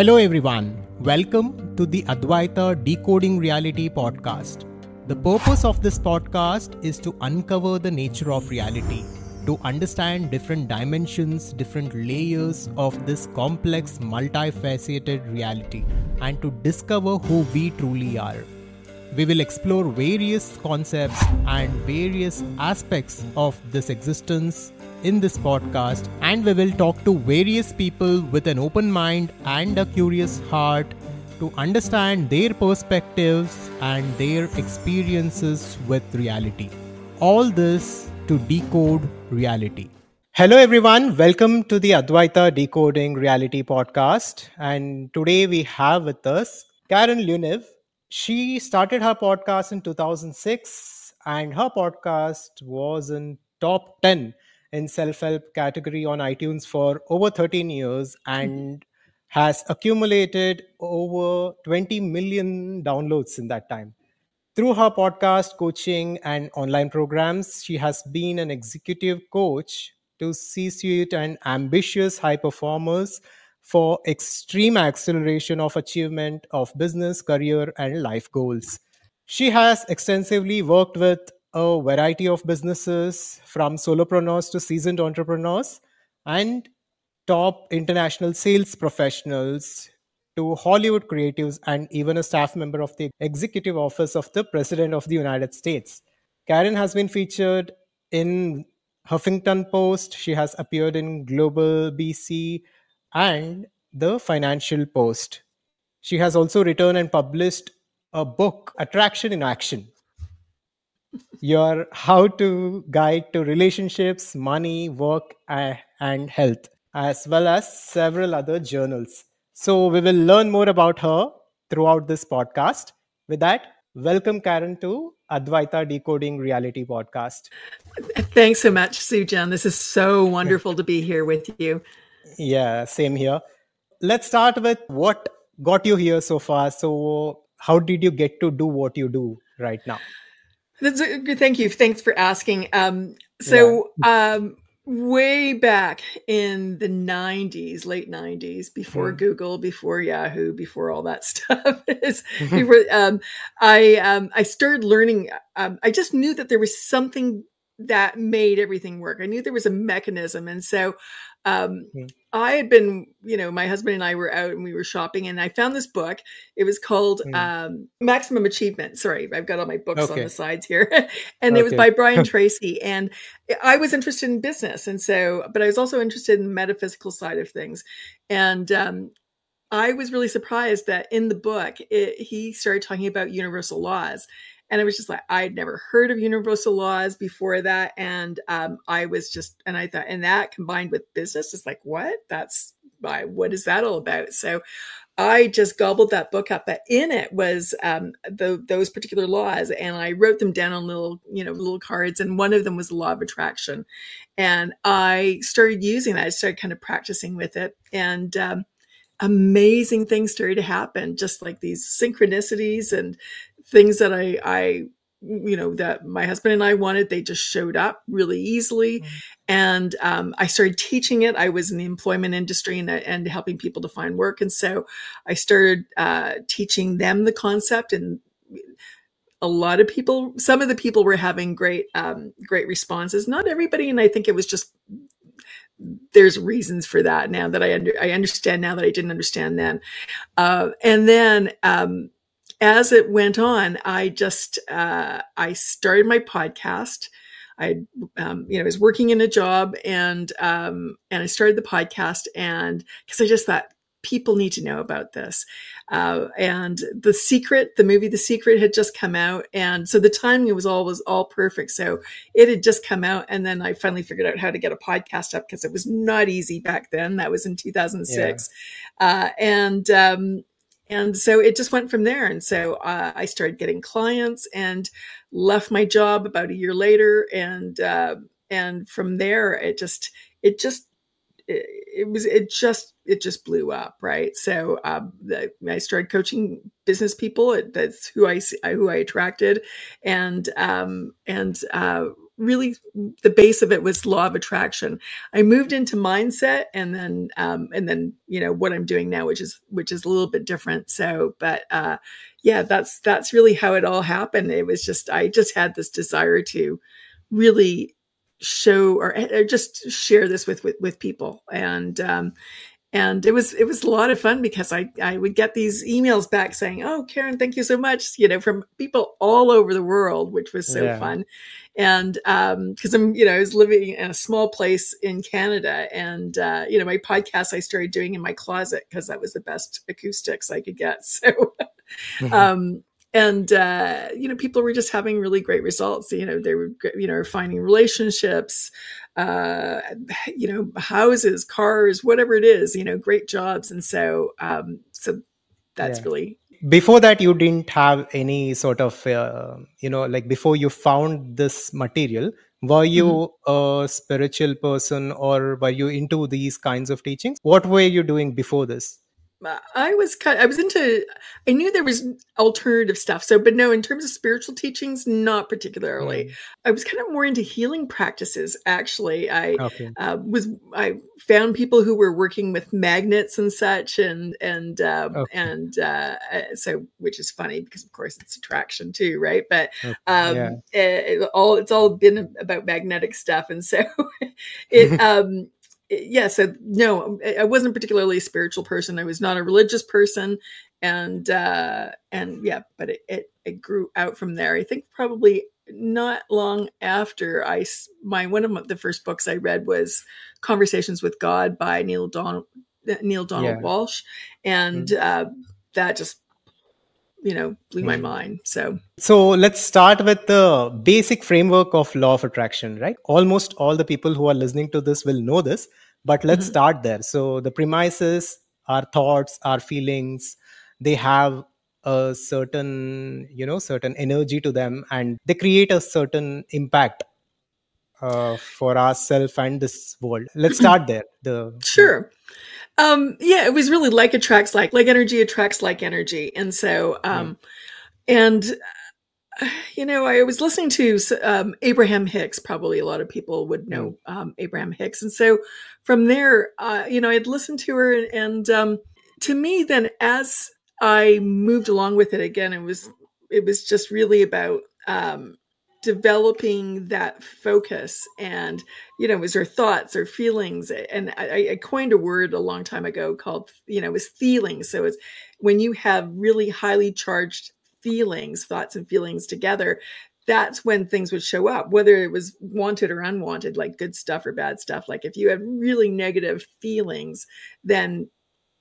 Hello, everyone. Welcome to the Adhvaitha Decoding Reality podcast. The purpose of this podcast is to uncover the nature of reality, to understand different dimensions, different layers of this complex, multifaceted reality, and to discover who we truly are. We will explore various concepts and various aspects of this existence in this podcast, and we will talk to various people with an open mind and a curious heart to understand their perspectives and their experiences with reality. All this to decode reality. Hello, everyone. Welcome to the Adhvaitha Decoding Reality podcast. And today we have with us Karen Luniw, she started her podcast in 2006 and her podcast was in top 10 in self-help category on itunes for over 13 years and mm-hmm. has accumulated over 20 million downloads in that time through her podcast coaching and online programs she has been an executive coach to c-suite and ambitious high performers for extreme acceleration of achievement of business, career, and life goals. She has extensively worked with a variety of businesses from solopreneurs to seasoned entrepreneurs and top international sales professionals to Hollywood creatives and even a staff member of the executive office of the President of the United States. Karen has been featured in Huffington Post. She has appeared in Global BC, and the Financial Post. She has also written and published a book, Attraction in Action. Your how to guide to relationships, money, work, and health, as well as several other journals. So, we will learn more about her throughout this podcast. With that, welcome Karen to Adhvaitha Decoding Reality podcast. Thanks so much, Sujan. This is so wonderful to be here with you. Yeah, same here. Let's start with what got you here so far. So, how did you get to do what you do right now? That's a, thank you. Thanks for asking. Um, so, yeah. um, way back in the 90s, late 90s, before mm. Google, before Yahoo, before all that stuff, is before um, I um, I started learning. Um, I just knew that there was something that made everything work. I knew there was a mechanism, and so um, mm-hmm. I had been, you know, my husband and I were out and we were shopping, and I found this book. It was called mm-hmm. um, Maximum Achievement. Sorry, I've got all my books okay. on the sides here, and okay. it was by Brian Tracy. And I was interested in business, and so, but I was also interested in the metaphysical side of things. And um, I was really surprised that in the book, it, he started talking about universal laws. And I was just like, I had never heard of universal laws before that. And um, I was just, and I thought, and that combined with business is like, what? That's why, what is that all about? So I just gobbled that book up, but in it was um, the, those particular laws, and I wrote them down on little, you know, little cards. And one of them was the law of attraction, and I started using that. I started kind of practicing with it, and um, amazing things started to happen, just like these synchronicities and things that I, I, you know, that my husband and I wanted, they just showed up really easily. Mm-hmm. And um, I started teaching it. I was in the employment industry and, and helping people to find work. And so I started uh, teaching them the concept and a lot of people some of the people were having great um, great responses not everybody and i think it was just there's reasons for that now that i under, i understand now that i didn't understand then uh, and then um, as it went on, I just uh, I started my podcast. I um, you know was working in a job and um, and I started the podcast and because I just thought people need to know about this. Uh, and the secret, the movie The Secret had just come out, and so the timing was all was all perfect. So it had just come out, and then I finally figured out how to get a podcast up because it was not easy back then. That was in 2006, yeah. uh, and um, and so it just went from there. And so uh, I started getting clients and left my job about a year later. And, uh, and from there, it just, it just, it, it was, it just, it just blew up. Right. So um, I started coaching business people. That's who I, who I attracted. And, um, and, uh, really the base of it was law of attraction. I moved into mindset and then um, and then you know what I'm doing now, which is which is a little bit different. So, but uh, yeah, that's that's really how it all happened. It was just I just had this desire to really show or, or just share this with with, with people and um, and it was it was a lot of fun because I I would get these emails back saying, "Oh, Karen, thank you so much," you know, from people all over the world, which was so yeah. fun. And um, because I'm, you know, I was living in a small place in Canada, and uh, you know, my podcast I started doing in my closet because that was the best acoustics I could get. So, mm-hmm. um, and uh, you know people were just having really great results you know they were you know finding relationships uh, you know houses cars whatever it is you know great jobs and so um, so that's yeah. really before that you didn't have any sort of uh, you know like before you found this material were you mm-hmm. a spiritual person or were you into these kinds of teachings what were you doing before this I was kind I was into I knew there was alternative stuff. So but no, in terms of spiritual teachings, not particularly. Mm. I was kind of more into healing practices actually. I okay. uh, was I found people who were working with magnets and such and and uh, okay. and uh, uh, so which is funny because of course it's attraction too, right? But okay. um yeah. it, it all it's all been about magnetic stuff and so it um yeah so no i wasn't particularly a spiritual person i was not a religious person and uh and yeah but it, it, it grew out from there i think probably not long after i my one of the first books i read was conversations with god by Neale Donald Neale Donald yeah. walsch and mm-hmm. uh that just you know blew my mm-hmm. mind so. So let's start with the basic framework of law of attraction right? Almost all the people who are listening to this will know this but let's mm-hmm. start there. So the premises our thoughts our feelings they have a certain you know certain energy to them and they create a certain impact uh, for ourselves and this world. Let's start there the sure um yeah it was really like attracts like like energy attracts like energy and so um mm. and you know, I was listening to um, Abraham Hicks. Probably a lot of people would know mm. um, Abraham Hicks, and so from there, uh, you know, I'd listened to her, and, and um, to me, then as I moved along with it again, it was it was just really about um, developing that focus and you know was her thoughts or feelings. And I, I, coined a word a long time ago called you know was feeling so it's when you have really highly charged feelings thoughts and feelings together that's when things would show up whether it was wanted or unwanted like good stuff or bad stuff. Like if you had really negative feelings then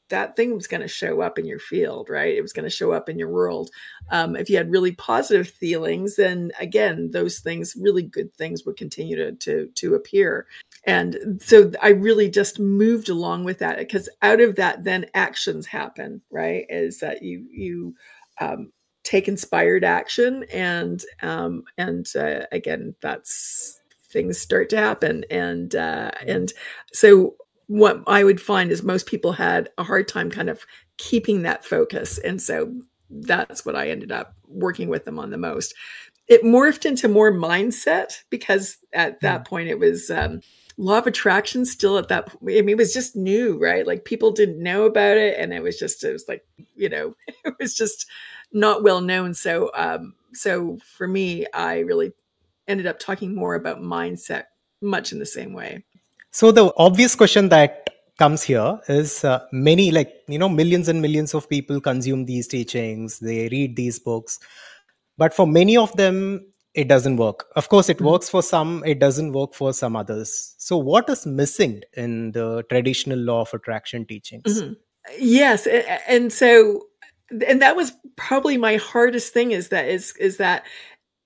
that thing was going to show up in your field, right? It was going to show up in your world. Um, if you had really positive feelings, then again, those things, really good things, would continue to to to appear. And so I really just moved along with that because out of that, then actions happen, right? Is that you you um, take inspired action, and um, and uh, again, that's things start to happen, and uh, and so what I would find is most people had a hard time kind of keeping that focus. And so that's what I ended up working with them on the most. It morphed into more mindset because at that hmm. point it was um, law of attraction still at that point. I mean, it was just new, right? Like people didn't know about it. And it was just, it was like, you know, it was just not well known. So, um, so for me, I really ended up talking more about mindset much in the same way. So the obvious question that comes here is uh, many like you know millions and millions of people consume these teachings they read these books but for many of them it doesn't work. Of course it works for some it doesn't work for some others. So what is missing in the traditional law of attraction teachings? Mm-hmm. yes and so and that was probably my hardest thing is that is is that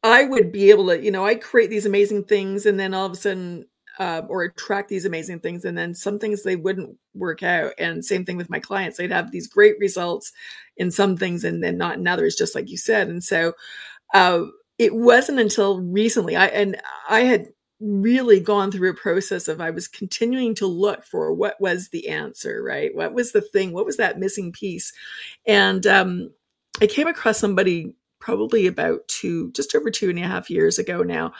i would be able to you know i create these amazing things and then all of a sudden uh, or attract these amazing things and then some things they wouldn't work out. And same thing with my clients they'd have these great results in some things and then not in others just like you said. And so uh, it wasn't until recently i and i had really gone through a process of i was continuing to look for what was the answer right? What was the thing? What was that missing piece? And um, i came across somebody probably about two just over two and a half years ago now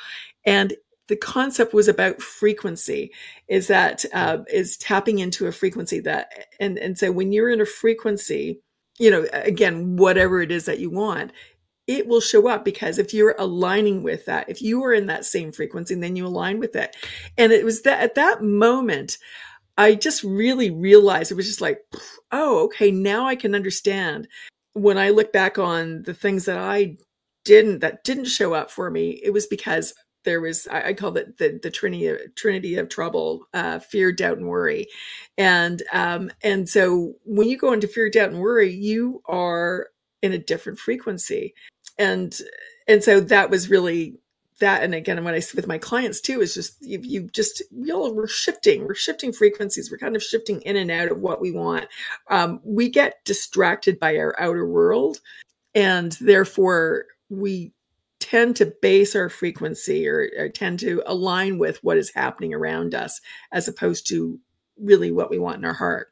and the concept was about frequency is that uh, is tapping into a frequency that and and so when you're in a frequency you know again whatever it is that you want it will show up because if you're aligning with that if you are in that same frequency then you align with it. And it was that at that moment i just really realized it was just like oh okay now i can understand. When i look back on the things that i didn't that didn't show up for me it was because there was I, I call it the the trinity of, trinity of trouble uh, fear doubt and worry. And um and so when you go into fear doubt and worry you are in a different frequency. And and so that was really that and again what i see with my clients too is just you, you just we all we're shifting we're shifting frequencies we're kind of shifting in and out of what we want. Um, we get distracted by our outer world and therefore we tend to base our frequency or, or, tend to align with what is happening around us as opposed to really what we want in our heart.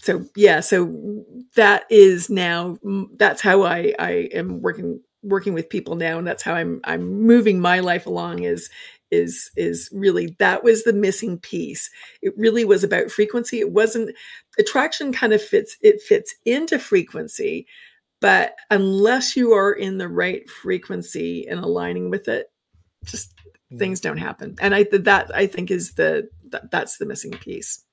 So yeah so that is now that's how i i am working working with people now and that's how i'm i'm moving my life along is is is really that was the missing piece. It really was about frequency. It wasn't attraction kind of fits it fits into frequency but unless you are in the right frequency and aligning with it, just mm. things don't happen. And I that I think is the that, that's the missing piece.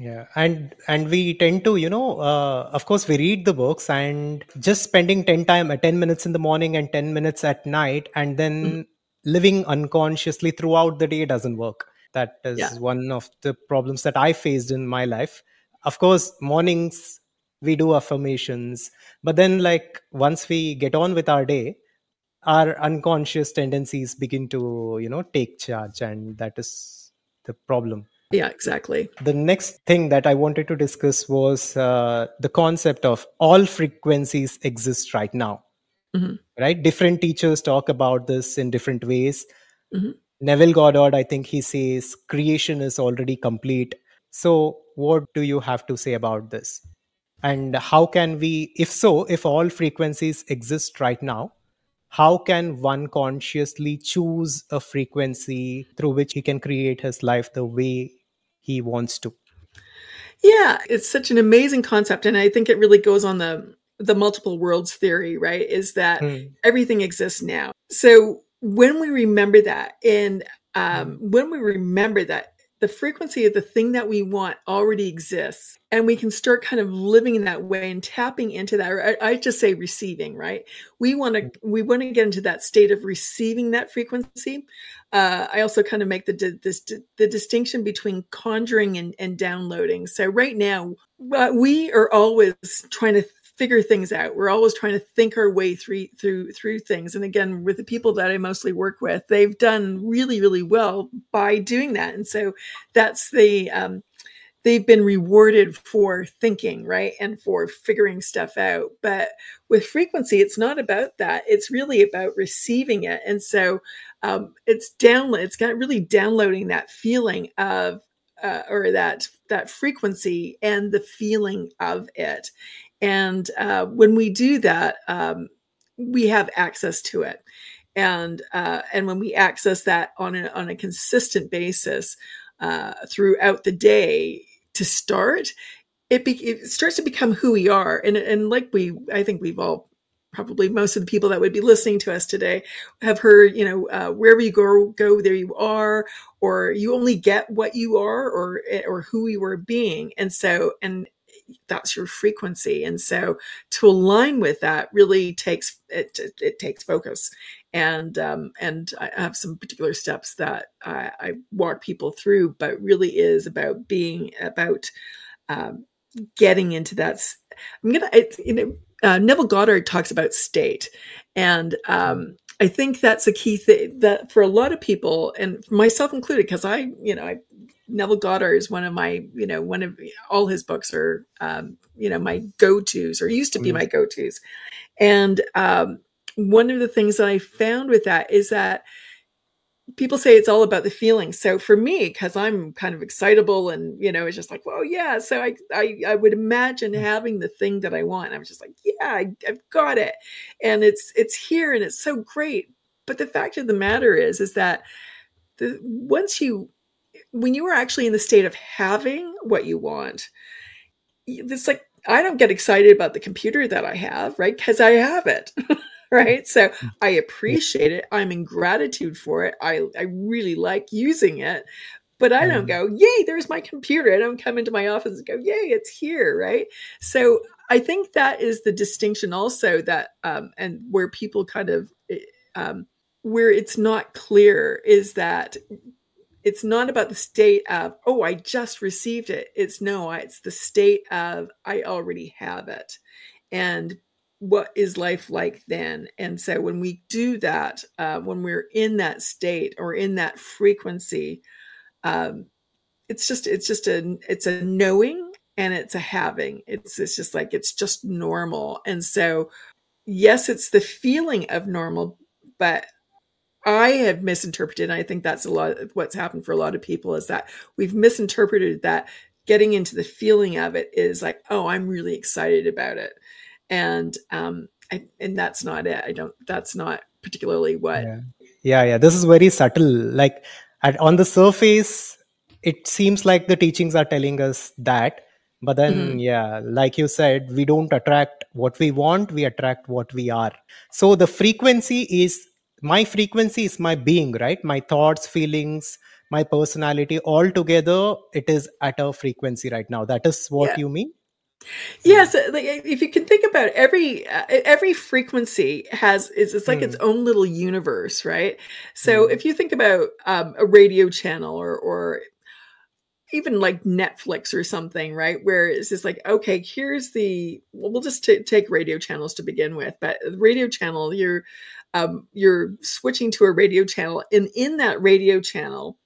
Yeah, and and we tend to you know uh, of course we read the books and just spending ten time uh, ten minutes in the morning and ten minutes at night and then mm-hmm. living unconsciously throughout the day doesn't work. That is yeah. one of the problems that I faced in my life. Of course, mornings we do affirmations. But then like once we get on with our day our unconscious tendencies begin to you know take charge and that is the problem. Yeah exactly. The next thing that i wanted to discuss was uh, the concept of all frequencies exist right now. Mm-hmm. right? Different teachers talk about this in different ways. Mm-hmm. neville goddard i think he says creation is already complete. So what do you have to say about this and how can we if so if all frequencies exist right now how can one consciously choose a frequency through which he can create his life the way he wants to yeah it's such an amazing concept and i think it really goes on the the multiple worlds theory right is that mm. everything exists now so when we remember that and um, mm. when we remember that the frequency of the thing that we want already exists and we can start kind of living in that way and tapping into that I, I just say receiving right? We want to mm-hmm. we want to get into that state of receiving that frequency. Uh, i also kind of make the this, the distinction between conjuring and, and downloading. So right now uh, we are always trying to figure things out. We're always trying to think our way through through through things. And again, with the people that I mostly work with, they've done really really well by doing that. And so that's the um, they've been rewarded for thinking right and for figuring stuff out but with frequency it's not about that it's really about receiving it and so um, it's download it's got really downloading that feeling of uh, or that that frequency and the feeling of it and uh, when we do that, um, we have access to it. And uh, and when we access that on a on a consistent basis uh, throughout the day to start, it, be, it starts to become who we are. And and like we, I think we've all probably most of the people that would be listening to us today have heard, you know, uh, wherever you go, go there you are, or you only get what you are, or or who you are being. And so, and that's your frequency and so to align with that really takes it it, it takes focus and um, and I have some particular steps that I, I, walk people through, but really is about being about um, getting into that. I'm gonna, you know, uh, Neville Goddard talks about state, and um, I think that's a key thing that for a lot of people, and myself included, because I, you know, I Neville Goddard is one of my, you know, one of all his books are, um, you know, my go tos or used to be mm. my go tos. And um, one of the things that I found with that is that people say it's all about the feeling. So for me, because I'm kind of excitable and, you know, it's just like, well, yeah. So I, I, I would imagine mm. having the thing that I want. I'm just like, yeah, I, I've got it. And it's, it's here and it's so great. But the fact of the matter is, is that the once you when you are actually in the state of having what you want it's like i don't get excited about the computer that i have right? Because i have it right? So i appreciate it. I'm in gratitude for it. I i really like using it but i don't mm. go yay there's my computer. I don't come into my office and go yay it's here right? So i think that is the distinction also that um and where people kind of eh, um where it's not clear is that it's not about the state of oh i just received it. It's no it's the state of i already have it. And what is life like then? And so when we do that uh, when we're in that state or in that frequency um, it's just it's just a it's a knowing and it's a having. It's it's just like it's just normal. And so yes it's the feeling of normal but I have misinterpreted, and I think that's a lot of what's happened for a lot of people is that we've misinterpreted that getting into the feeling of it is like, oh, I'm really excited about it. And um I, and that's not it. I don't that's not particularly what yeah. yeah, yeah. This is very subtle. Like at, on the surface, it seems like the teachings are telling us that. But then, mm-hmm. yeah, like you said, we don't attract what we want, we attract what we are. So the frequency is my frequency is my being right my thoughts feelings my personality all together it is at a frequency right now that is what yeah. you mean yes like if you can think about it, every uh, every frequency has is it's like mm. its own little universe right so mm. if you think about um, a radio channel or or even like Netflix or something, right? Where it's just like, okay, here's the, well, we'll just t- take radio channels to begin with, but radio channel, you're um, you're switching to a radio channel and in that radio channel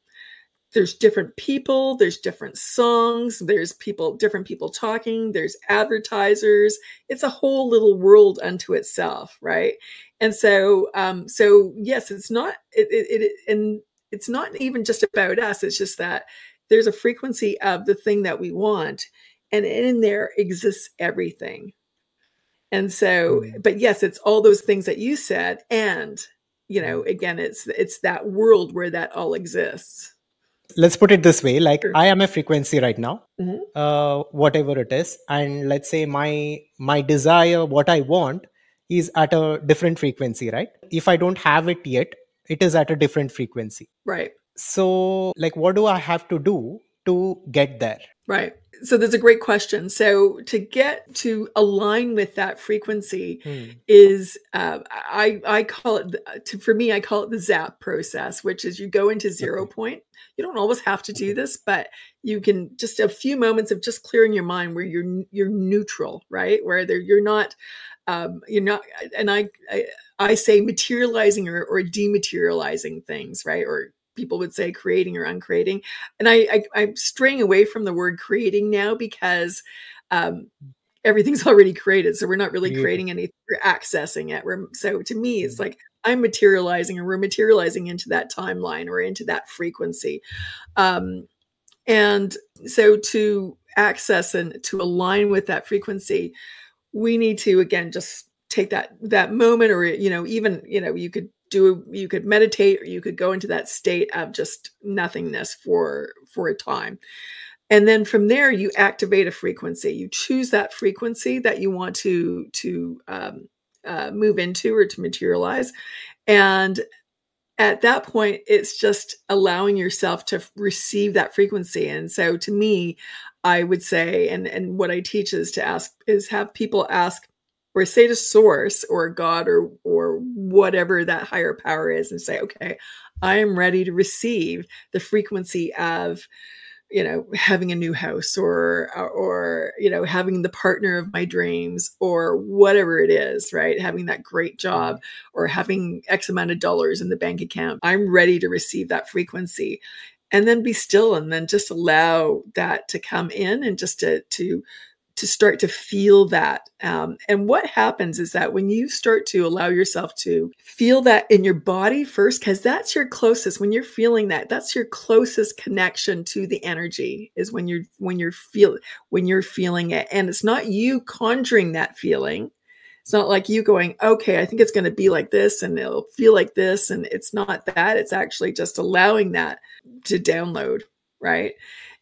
there's different people there's different songs there's people different people talking there's advertisers. It's a whole little world unto itself right? And so um so yes it's not it, it, it and it's not even just about us it's just that there's a frequency of the thing that we want and in there exists everything and so, mm. but yes, it's all those things that you said. And, you know, again, it's it's that world where that all exists. Let's put it this way like. I am a frequency right now, mm-hmm. uh, whatever it is. And let's say my my desire, what I want, is at a different frequency, right? If I don't have it yet, it is at a different frequency. Right. So, like, what do I have to do to get there? Right so that's a great question. So to get to align with that frequency mm. is uh, I I call it to, for me I call it the zap process, which is you go into zero okay. point. You don't always have to do this, but you can just a few moments of just clearing your mind where you're you're neutral, right? Where there you're not um, you're not and I, I I say materializing or, or dematerializing things, right? Or people would say creating or uncreating. And I, I am straying away from the word creating now because um, everything's already created. So we're not really yeah. creating anything, we're accessing it. We're, so to me, it's like I'm materializing and we're materializing into that timeline or into that frequency. Um, and so to access and to align with that frequency, we need to again just take that that moment or you know even you know you could do you could meditate or you could go into that state of just nothingness for for a time. And then from there you activate a frequency. You choose that frequency that you want to to um, uh, move into or to materialize. And at that point it's just allowing yourself to receive that frequency. And so to me i would say and and what i teach is to ask is have people ask or say to source or God or or whatever that higher power is and say, okay, I am ready to receive the frequency of you know having a new house or uh, or you know having the partner of my dreams or whatever it is right? Having that great job or having x amount of dollars in the bank account. I'm ready to receive that frequency. And then be still and then just allow that to come in and just to to to start to feel that. Um, and what happens is that when you start to allow yourself to feel that in your body first, because that's your closest, when you're feeling that, that's your closest connection to the energy is when you're, when you're feel, when you're feeling it. And it's not you conjuring that feeling. It's not like you going, okay, I think it's going to be like this and it'll feel like this. And it's not that. It's actually just allowing that to download. Right.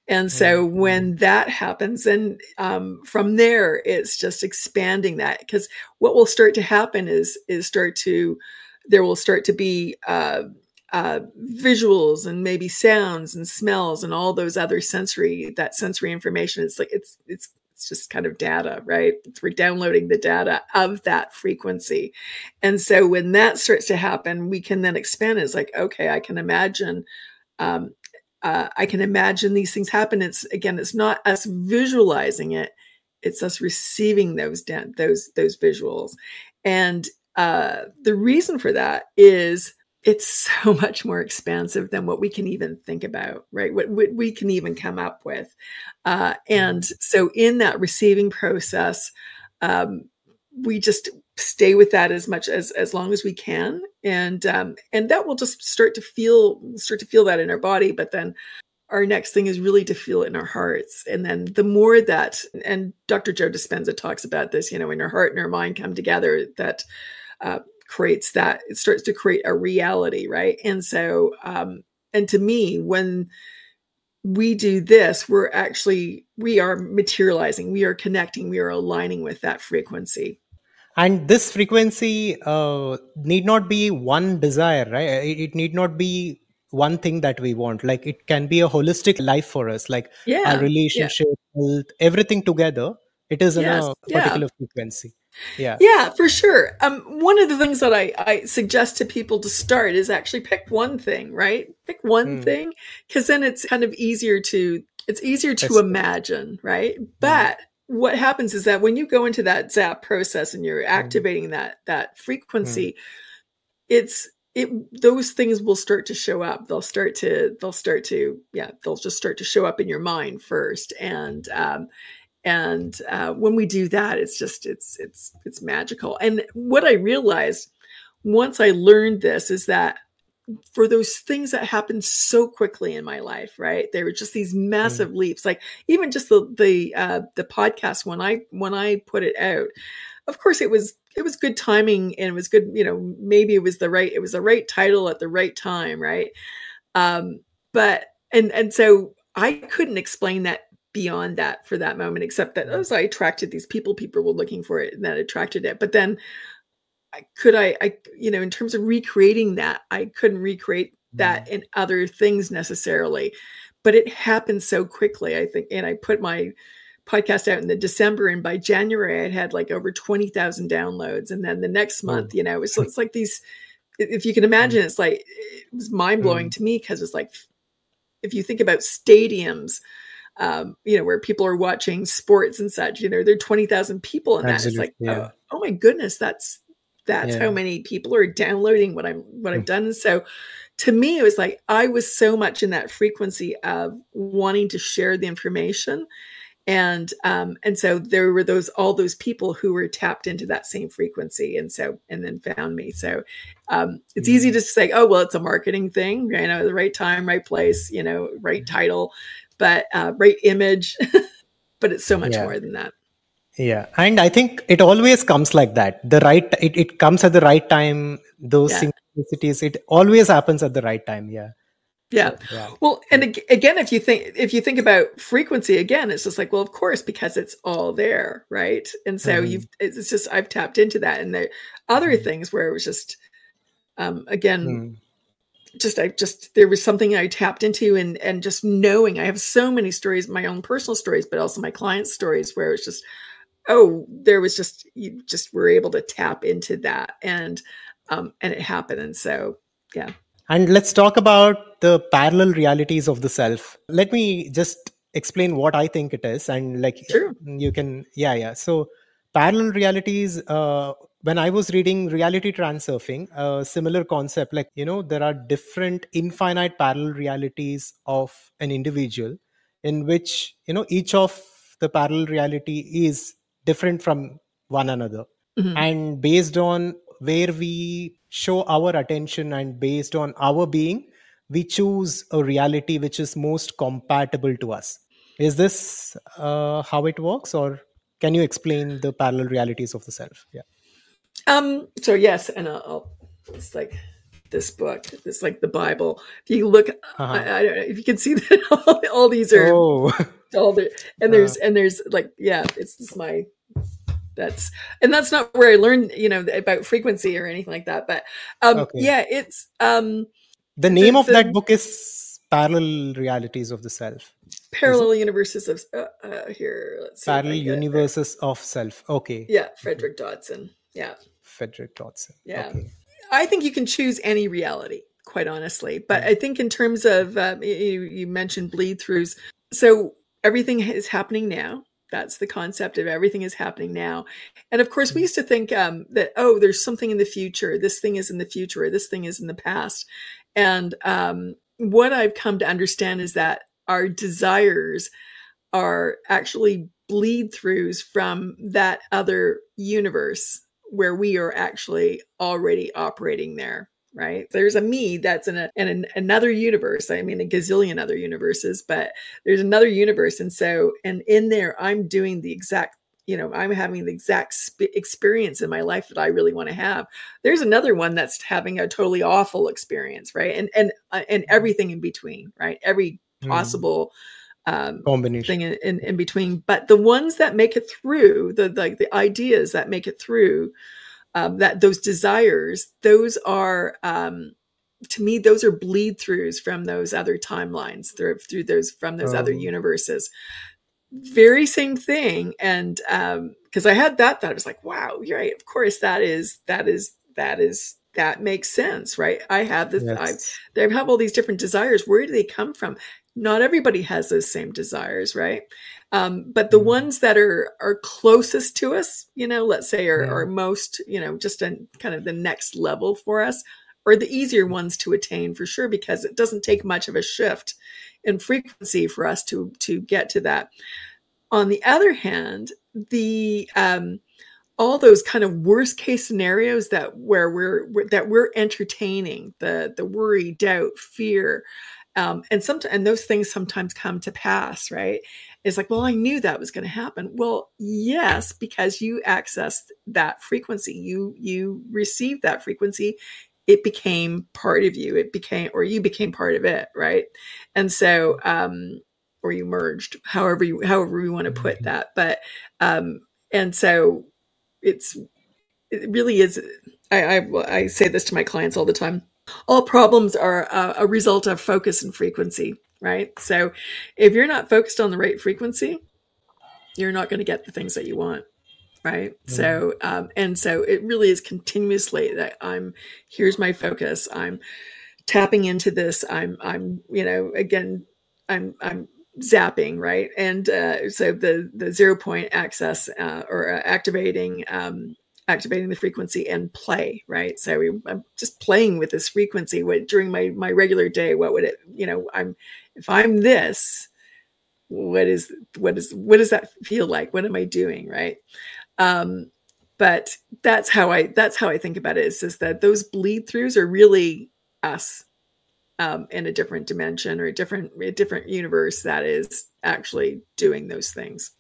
And so when that happens, and um, from there, it's just expanding that because what will start to happen is is start to there will start to be uh, uh, visuals and maybe sounds and smells and all those other sensory that sensory information. It's like it's it's it's just kind of data, right? We're downloading the data of that frequency. And so when that starts to happen, we can then expand. It's like, okay, I can imagine um, uh, I can imagine these things happen. It's again, it's not us visualizing it; it's us receiving those those those visuals. And uh, the reason for that is it's so much more expansive than what we can even think about, right? What, what we can even come up with. Uh, and mm-hmm. so, in that receiving process, um, we just stay with that as much as as long as we can. And um and that will just start to feel start to feel that in our body but then our next thing is really to feel it in our hearts. And then the more that and dr joe dispenza talks about this you know when our heart and our mind come together that uh, creates that it starts to create a reality right? And so um and to me when we do this we're actually we are materializing we are connecting we are aligning with that frequency and this frequency uh, need not be one desire right it, it, need not be one thing that we want like it can be a holistic life for us like yeah, our relationship yeah. health everything together it is yes, a particular yeah. frequency yeah yeah for sure um one of the things that i i suggest to people to start is actually pick one thing right pick one mm. thing because then it's kind of easier to it's easier to That's imagine right mm. but what happens is that when you go into that zap process and you're mm. activating that that frequency mm. it's it those things will start to show up they'll start to they'll start to yeah they'll just start to show up in your mind first and um and uh, when we do that it's just it's it's it's magical and what i realized once i learned this is that for those things that happened so quickly in my life, right? There were just these massive mm. leaps. Like even just the the uh, the podcast when I when I put it out, of course it was it was good timing and it was good. You know, maybe it was the right it was the right title at the right time, right? Um, but and and so I couldn't explain that beyond that for that moment, except that oh, so I attracted these people. People were looking for it, and that attracted it. But then could I, I, you know, in terms of recreating that, I couldn't recreate that mm. in other things necessarily, but it happened so quickly. I think, and I put my podcast out in the December, and by January, I had like over twenty thousand downloads, and then the next month, you know, so it's like these. If you can imagine, mm. it's like it was mind blowing mm. to me because it's like if you think about stadiums. Um, you know, where people are watching sports and such, you know, there are 20,000 people in that. It's like, yeah. oh, oh my goodness, that's, that's yeah. how many people are downloading what I'm what I've hmm. done. So to me, it was like I was so much in that frequency of wanting to share the information. And um, and so there were those all those people who were tapped into that same frequency, and so and then found me. So um, it's easy to say, oh well, it's a marketing thing, you know, the right time, right place, you know, right mm-hmm. title, but uh, right image. but it's so much yeah. more than that yeah and i think it always comes like that the right it, it comes at the right time those yeah. synchronicities it always happens at the right time yeah yeah. Yeah. Well, and again, if you think if you think about frequency again, it's just like, well, of course, because it's all there, right? And so mm-hmm. you've it's just I've tapped into that, and the other mm-hmm. things where it was just, um, again, mm-hmm. just I just there was something I tapped into, and and just knowing I have so many stories, my own personal stories, but also my clients' stories, where it's just oh, there was just you just were able to tap into that and um, and it happened. And so yeah. And let's talk about the parallel realities of the self. Let me just explain what I think it is, and like sure. you can, yeah, yeah. So parallel realities. Uh, when I was reading Reality Transurfing, a similar concept, like you know, there are different infinite parallel realities of an individual, in which you know each of the parallel reality is different from one another mm-hmm. and based on where we show our attention and based on our being we choose a reality which is most compatible to us is this uh, how it works or can you explain the parallel realities of the self yeah Um. So yes, and I'll, I'll it's like this book. It's like the Bible. If you look, uh-huh. I, I, don't know if you can see that all, all these are oh. all the and there's uh. and there's like yeah, it's just my that's and that's not where I learned you know about frequency or anything like that. But um, okay. yeah, it's um, the name the, of the, that book is Parallel Realities of the Self. Parallel universes of uh, uh, here. Let's see Parallel universes of self. Okay. Yeah, Frederick Dodson. Yeah. Frederick Dodson. Yeah. Okay. I think you can choose any reality, quite honestly. But I think in terms of um, you, you mentioned bleed throughs, so everything is happening now. That's the concept of everything is happening now. And of course, we used to think um, that, oh, there's something in the future. This thing is in the future, or this thing is in the past. And um, what I've come to understand is that our desires are actually bleed throughs from that other universe where we are actually already operating there right? There's a me that's in, a, in an, another universe. I mean a gazillion other universes but there's another universe. And so and in there i'm doing the exact you know i'm having the exact sp- experience in my life that i really want to have. There's another one that's having a totally awful experience right? And and uh, and everything in between right? Every mm. possible um, combination. thing in, in, in, between. But the ones that make it through, the like the ideas that make it through, um, that those desires, those are um, to me those are bleed throughs from those other timelines through through those from those other oh. universes. Very same thing, and because um, I had that thought, I was like, "Wow, you're right. Of course, that is that is that is that makes sense, right? I have this, yes. I, I have all these different desires. Where do they come from? not everybody has those same desires, right? Um, but the mm-hmm. ones that are are closest to us, you know, let's say are, yeah. are most, you know, just a kind of the next level for us, are the easier ones to attain for sure, because it doesn't take much of a shift in frequency for us to to get to that. On the other hand, the um, all those kind of worst case scenarios that where we're that we're entertaining the the worry, doubt, fear, um, and sometimes and those things sometimes come to pass right? It's like well i knew that was going to happen. Well yes because you accessed that frequency. You you received that frequency. It became part of you. It became or you became part of it right? And so um or you merged however you however we want to put mm-hmm. that. But um and so it's it really is I, I i say this to my clients all the time all problems are a, a result of focus and frequency, right? So if you're not focused on the right frequency, you're not going to get the things that you want right mm-hmm. so um, and so it really is continuously that i'm here's my focus i'm tapping into this i'm i'm you know again i'm i'm zapping right and uh, so the the zero point access uh, or uh, activating um, activating the frequency and play right? So i'm just playing with this frequency. What during my my regular day what would it you know i'm if i'm this what is what is what does that feel like? What am i doing right? Um but that's how i that's how i think about it. Is just that those bleed throughs are really us um, in a different dimension or a different a different universe that is actually doing those things.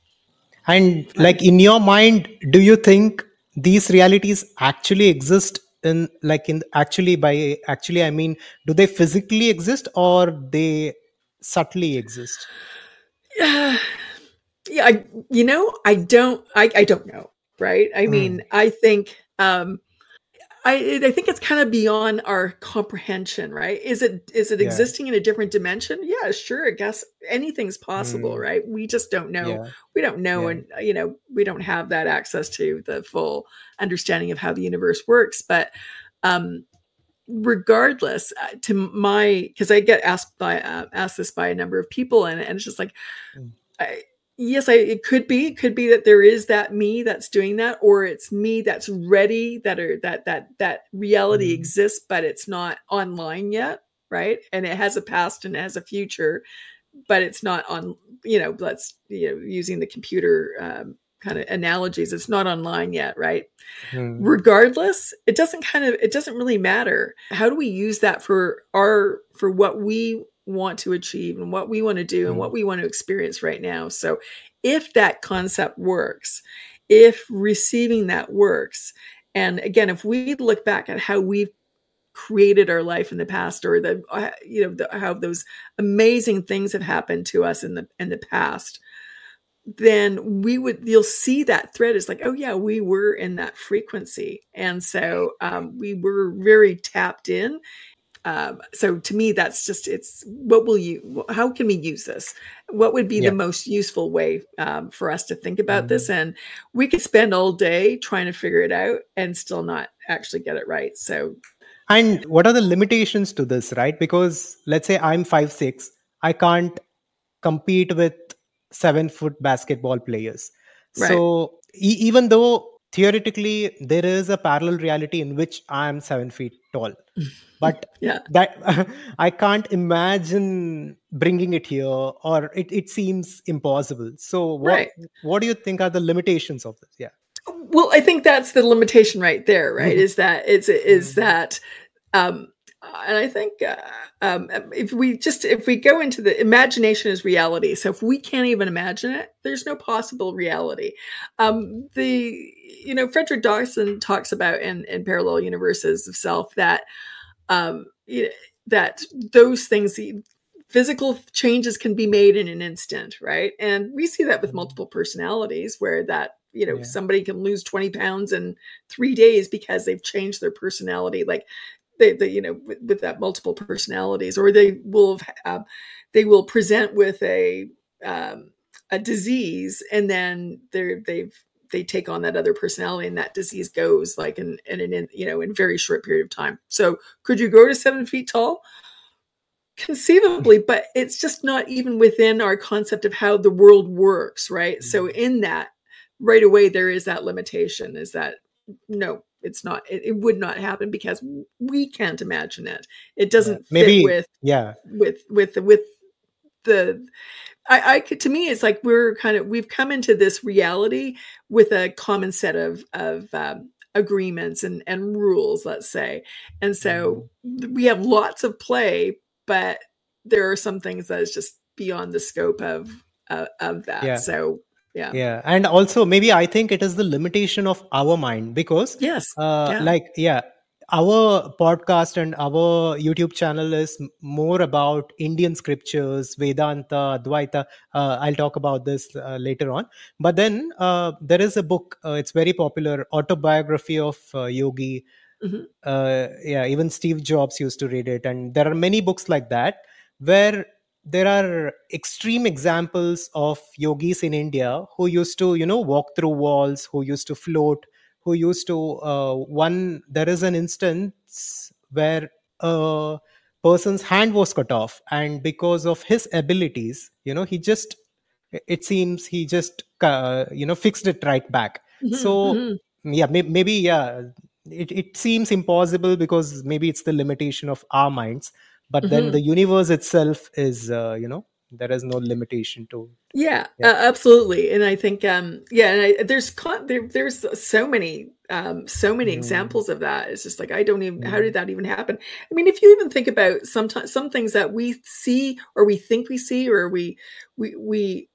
And like in your mind do you think these realities actually exist in like in actually by actually i mean do they physically exist or they subtly exist yeah yeah I, you know i don't i i don't know right i mm. mean i think um I, I think it's kind of beyond our comprehension, right? Is it is it yeah. existing in a different dimension? Yeah, sure. I guess anything's possible, mm. right? We just don't know. Yeah. We don't know, yeah. and you know, we don't have that access to the full understanding of how the universe works. But um, regardless, uh, to my because I get asked by uh, asked this by a number of people, and, and it's just like. Mm. I, yes, I, it could be. It could be that there is that me that's doing that, or it's me that's ready. That are that that that reality mm exists, but it's not online yet, right? And it has a past and it has a future, but it's not on. You know, let's you know using the computer um, kind of analogies. It's not online yet, right? mm Regardless, it doesn't kind of it doesn't really matter. How do we use that for our for what we want to achieve and what we want to do and mm. what we want to experience right now. So, if that concept works, if receiving that works, And again, if we look back at how we've created our life in the past or the uh, you know the, how those amazing things have happened to us in the in the past then we would you'll see that thread is like oh yeah we were in that frequency and so um, we were very tapped in um, so to me that's just it's what will you how can we use this what would be yeah. the most useful way um, for us to think about mm-hmm. this and we could spend all day trying to figure it out and still not actually get it right so and what are the limitations to this right because let's say i'm five six i can't compete with seven foot basketball players. Right. So e- even though theoretically there is a parallel reality in which I am seven feet tall, but yeah, that I can't imagine bringing it here, or it, it seems impossible. So what right. what do you think are the limitations of this? Yeah. Well, I think that's the limitation right there, right? Mm-hmm. Is that it's is mm-hmm. that um and I think uh, um, if we just if we go into the imagination is reality, so if we can't even imagine it, there's no possible reality. Um, the you know Frederick Dodson talks about in, in parallel universes of self that um, that those things physical changes can be made in an instant, right? And we see that with mm-hmm. multiple personalities where that you know yeah. somebody can lose 20 pounds in three days because they've changed their personality like they, they you know with, with, that multiple personalities or they will have, they will present with a um, a disease and then they're they've they take on that other personality and that disease goes like in, in an you know in very short period of time. So could you grow to seven feet tall? Conceivably but it's just not even within our concept of how the world works right? So mm-hmm. in that right away there is that limitation is that no it's not it, it, would not happen because we can't imagine it it doesn't yeah, maybe, fit with yeah with with with the I, I to me it's like we're kind of we've come into this reality with a common set of of um, agreements and and rules let's say and so mm-hmm. we have lots of play but there are some things that is just beyond the scope of uh, of that yeah. so yeah. Yeah. And also maybe i think it is the limitation of our mind because yes. uh, yeah. like yeah our podcast and our youtube channel is more about indian scriptures vedanta advaita. Uh, i'll talk about this uh, later on. But then uh, there is a book uh, it's very popular autobiography of uh, yogi. Mm-hmm. Uh, yeah even steve jobs used to read it. And there are many books like that where there are extreme examples of yogis in India who used to, you know, walk through walls, who used to float, who used to. Uh, one, there is an instance where a person's hand was cut off, and because of his abilities, you know, he just, it seems he just, uh, you know, fixed it right back. Mm-hmm, so, mm-hmm. yeah, maybe, maybe, yeah, it, it seems impossible because maybe it's the limitation of our minds but mm-hmm. then the universe itself is uh, you know there is no limitation to yeah, yeah. Uh, absolutely and i think um yeah and I, there's there, there's so many um so many mm. examples of that it's just like i don't even mm. how did that even happen i mean if you even think about sometimes some things that we see or we think we see or we we we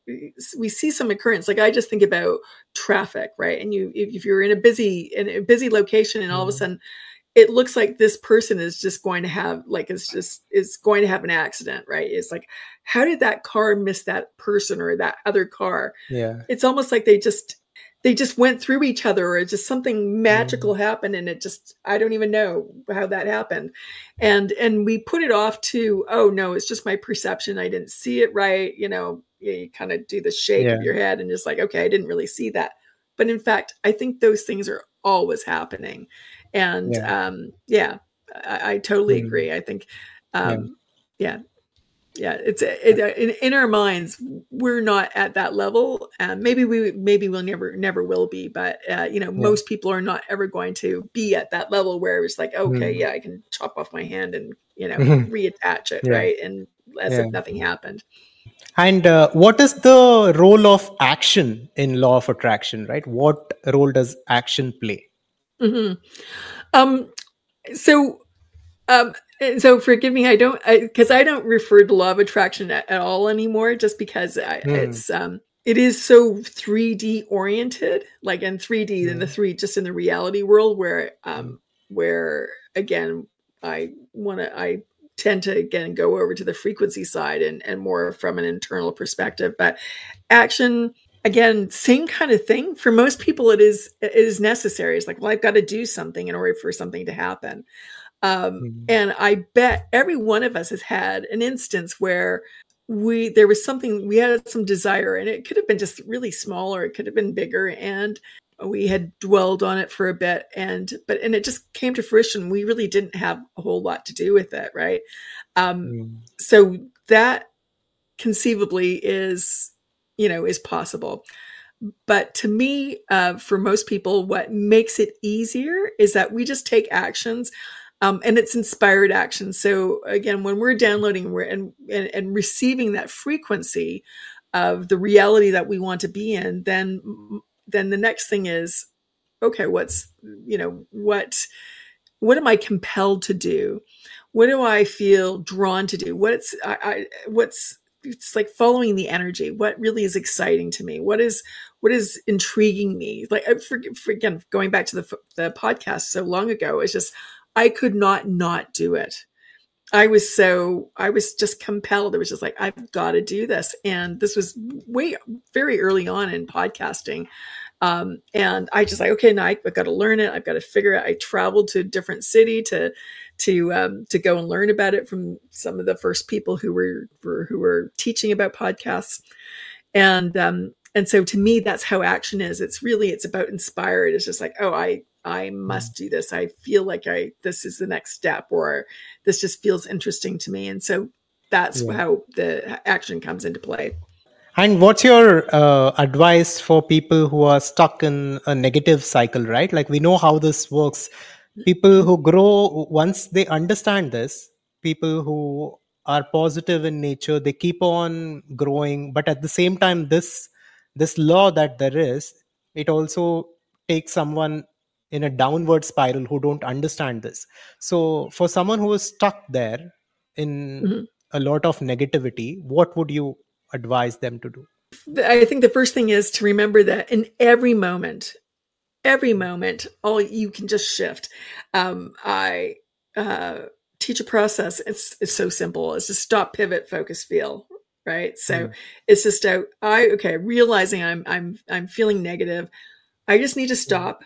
we see some occurrence like i just think about traffic right and you if, if you're in a busy in a busy location and all mm. of a mm-hmm. sudden it looks like this person is just going to have like it's just is going to have an accident right? It's like how did that car miss that person or that other car? Yeah. It's almost like they just they just went through each other or just something magical mm-hmm. happened and it just i don't even know how that happened. And and we put it off to oh no it's just my perception. I didn't see it right you know you, you kind of do the shake yeah. of your head and just like okay i didn't really see that. But in fact i think those things are always happening and yeah, um, yeah I, I, totally mm agree. I think, um, yeah. yeah. yeah, it's it, in, in our minds we're not at that level. and maybe we maybe we'll never never will be, but uh, you know most people are not ever going to be at that level where it's like okay, mm yeah, I can chop off my hand and you know reattach it right, and as if nothing happened. And uh, what is the role of action in law of attraction? Right, what role does action play? Mm-hmm. Um, so, um, so forgive me, I don't, because I, I, don't refer to law of attraction at, at, all anymore, just because I, mm. it's, um, it is so 3D oriented, like in 3D, mm. in the three, just in the reality world where, um, mm. where again, I want to, I tend to again go over to the frequency side and, and more from an internal perspective, but action, again, same kind of thing. For most people, it is, it is necessary. It's like, well, I've got to do something in order for something to happen. Um, mm-hmm. And I bet every one of us has had an instance where we there was something we had some desire and it could have been just really small or it could have been bigger and we had dwelled on it for a bit and but and it just came to fruition we really didn't have a whole lot to do with it right um mm. so that conceivably is you know is possible but to me uh, for most people what makes it easier is that we just take actions um, and it's inspired action. So again, when we're downloading and, and, and receiving that frequency of the reality that we want to be in, then then the next thing is, okay, what's you know what what am I compelled to do? What do I feel drawn to do? What's I, I what's it's like following the energy what really is exciting to me what is what is intriguing me like for, for, again going back to the, the podcast so long ago it's just I could not not do it. I was so I was just compelled. It was just like I've got to do this, and this was way very early on in podcasting. Um, and I just like okay, now I've got to learn it. I've got to figure it. I traveled to a different city to to um, to go and learn about it from some of the first people who were, were who were teaching about podcasts, and um, and so to me that's how action is. It's really it's about inspired. It's just like oh I I mm. must do this. I feel like I this is the next step, or this just feels interesting to me, and so that's yeah. how the action comes into play. And what's your uh, advice for people who are stuck in a negative cycle? Right, like we know how this works. People who grow once they understand this, people who are positive in nature, they keep on growing. But at the same time, this this law that there is, it also takes someone in a downward spiral who don't understand this so for someone who is stuck there in mm-hmm. a lot of negativity what would you advise them to do i think the first thing is to remember that in every moment every moment all you can just shift um, i uh, teach a process it's it's so simple it's just stop pivot focus feel right so mm. it's just out i okay realizing i'm i'm i'm feeling negative i just need to mm. stop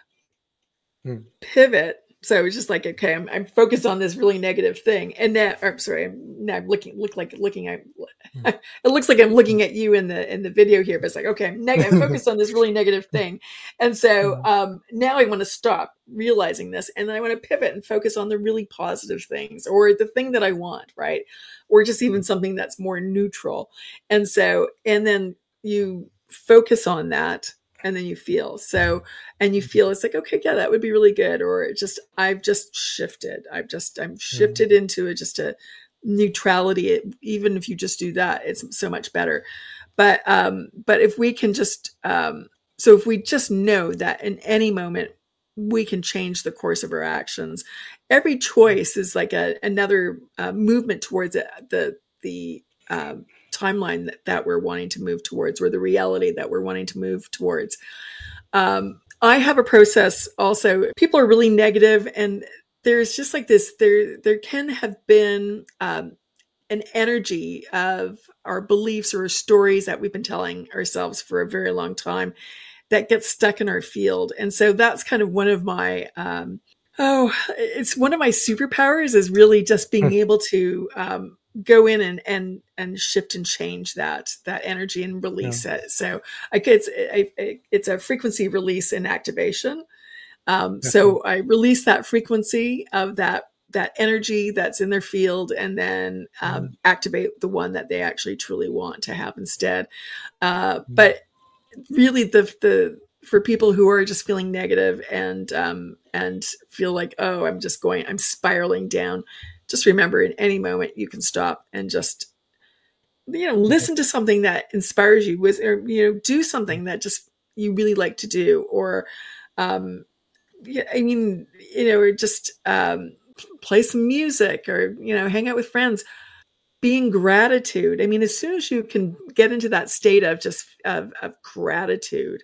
mm. pivot. So it's just like, okay, I'm, I'm focused on this really negative thing. And now, I'm sorry, I'm now I'm looking, look like looking at, mm. it looks like I'm looking at you in the, in the video here, but it's like, okay, I'm, neg- I'm focused on this really negative thing. And so hmm. um, now I want to stop realizing this and I want to pivot and focus on the really positive things or the thing that I want, right? Or just even hmm. something that's more neutral. And so, and then you focus on that and then you feel. So and you feel it's like okay yeah that would be really good or it just i've just shifted. I've just i'm shifted mm-hmm. into it just a neutrality it, even if you just do that it's so much better. But um but if we can just um so if we just know that in any moment we can change the course of our actions. Every choice is like a another uh, movement towards it, the the um, timeline that, that we're wanting to move towards or the reality that we're wanting to move towards. Um, I have a process also. People are really negative and there's just like this, there, there can have been, um, an energy of our beliefs or stories that we've been telling ourselves for a very long time that gets stuck in our field. And so that's kind of one of my, um, oh, it's one of my superpowers is really just being hmm. able to um, go in and and and shift and change that that energy and release yeah. it. So I it's a, it's a frequency release and activation. Um, so I release that frequency of that that energy that's in their field and then um, mm. activate the one that they actually truly want to have instead. Uh, mm. But really, the the for people who are just feeling negative and um, and feel like oh I'm just going I'm spiraling down just remember in any moment you can stop and just you know listen to something that inspires you with or you know do something that just you really like to do or um yeah, i mean you know or just um play some music or you know hang out with friends being gratitude. I mean, as soon as you can get into that state of just of, of gratitude,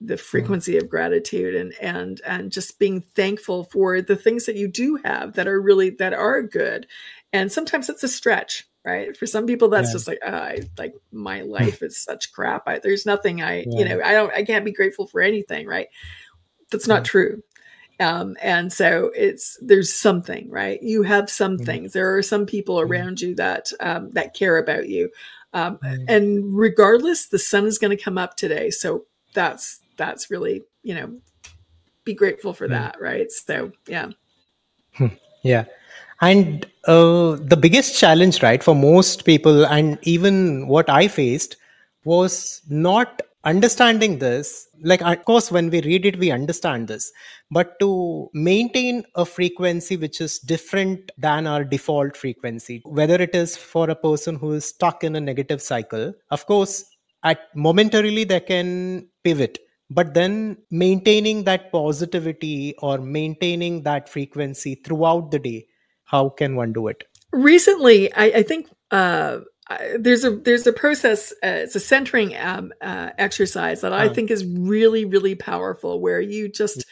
the frequency of gratitude and and and just being thankful for the things that you do have that are really that are good and sometimes it's a stretch right for some people that's yeah. just like oh, I, like my life is such crap I, there's nothing i yeah. you know i don't i can't be grateful for anything right that's not yeah. true um, and so it's there's something right you have some mm-hmm. things there are some people mm-hmm. around you that um, that care about you um, mm-hmm. and regardless the sun is going to come up today so that's that's really you know be grateful for that right? So yeah. Hmm. yeah. And uh, the biggest challenge right for most people and even what i faced was not understanding this. Like of course when we read it we understand this. But to maintain a frequency which is different than our default frequency whether it is for a person who is stuck in a negative cycle of course at momentarily they can pivot but then maintaining that positivity or maintaining that frequency throughout the day how can one do it recently i, I think uh, there's a there's a process uh, it's a centering um, uh, exercise that i uh-huh. think is really really powerful where you just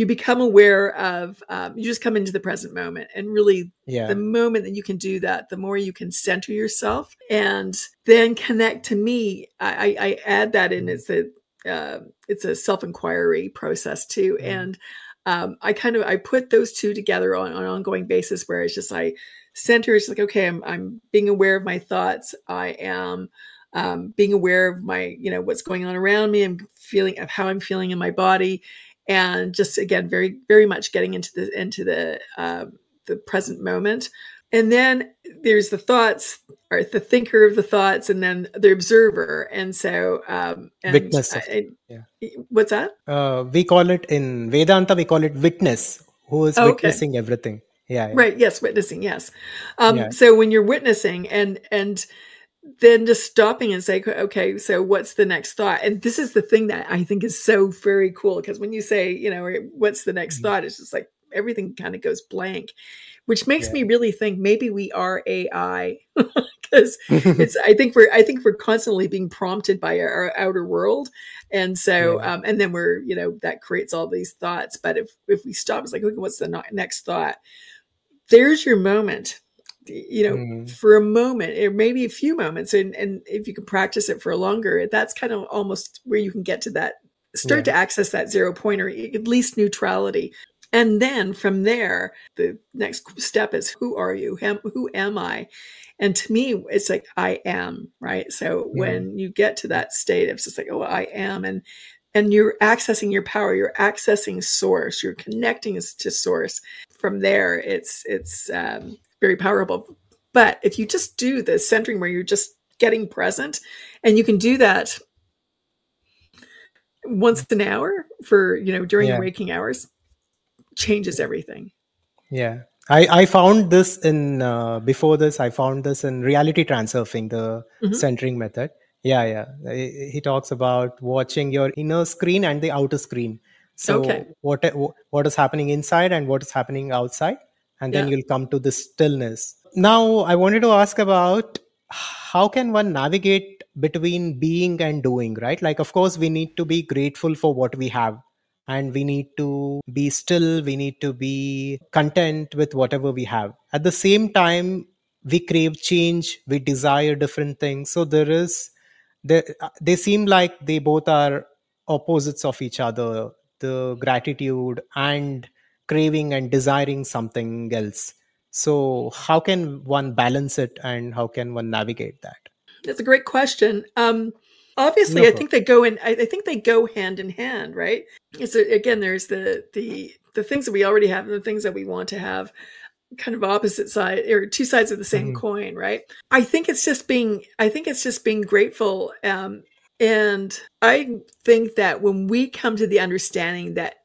you become aware of um, you just come into the present moment and really yeah. the moment that you can do that the more you can center yourself and then connect to me. I, I add that in as a uh, it's a self inquiry process too, mm. and um, I kind of I put those two together on, on an ongoing basis where it's just I center it's like okay I'm I'm being aware of my thoughts. I am um, being aware of my you know what's going on around me. I'm feeling of how I'm feeling in my body and just again very very much getting into the into the uh, the present moment. And then there's the thoughts or the thinker of the thoughts and then the observer. And so um and witness I, yeah. what's that? Uh, we call it in vedanta we call it witness who is okay. witnessing everything. Yeah, yeah, right yes witnessing yes. Um yeah. so when you're witnessing and and then just stopping and say okay so what's the next thought and this is the thing that i think is so very cool because when you say you know what's the next mm-hmm. thought it's just like everything kind of goes blank which makes yeah. me really think maybe we are AI because it's I think we're I think we're constantly being prompted by our, our outer world, and so yeah. um, and then we're you know that creates all these thoughts. But if if we stop, it's like okay, what's the next thought? There's your moment. You know, mm. for a moment, or maybe a few moments, and and if you can practice it for longer, that's kind of almost where you can get to that start yeah. to access that zero point or at least neutrality and then from there, the next step is who are you? Who am I? And to me, it's like I am, right? So yeah. when you get to that state, it's just like, oh, I am. And and you're accessing your power, you're accessing source, you're connecting to source. From there, it's it's um, very powerful. But if you just do the centering where you're just getting present, and you can do that once an hour for you know during yeah. waking hours changes everything. Yeah. I, I found this in uh, before this I found this in reality transurfing the mm-hmm. centering method. Yeah, yeah. He talks about watching your inner screen and the outer screen. So okay. what what is happening inside and what is happening outside, and then yeah. you'll come to the stillness. Now I wanted to ask about how can one navigate between being and doing, right? Like of course we need to be grateful for what we have and we need to be still we need to be content with whatever we have at the same time we crave change we desire different things so there is they, they seem like they both are opposites of each other the gratitude and craving and desiring something else. So how can one balance it and how can one navigate that? That's a great question. Um obviously no i think they go in I, I, think they go hand in hand right? It's a, again there's the the the things that we already have and the things that we want to have kind of opposite side or two sides of the same mm-hmm. coin right? I think it's just being i think it's just being grateful um and i think that when we come to the understanding that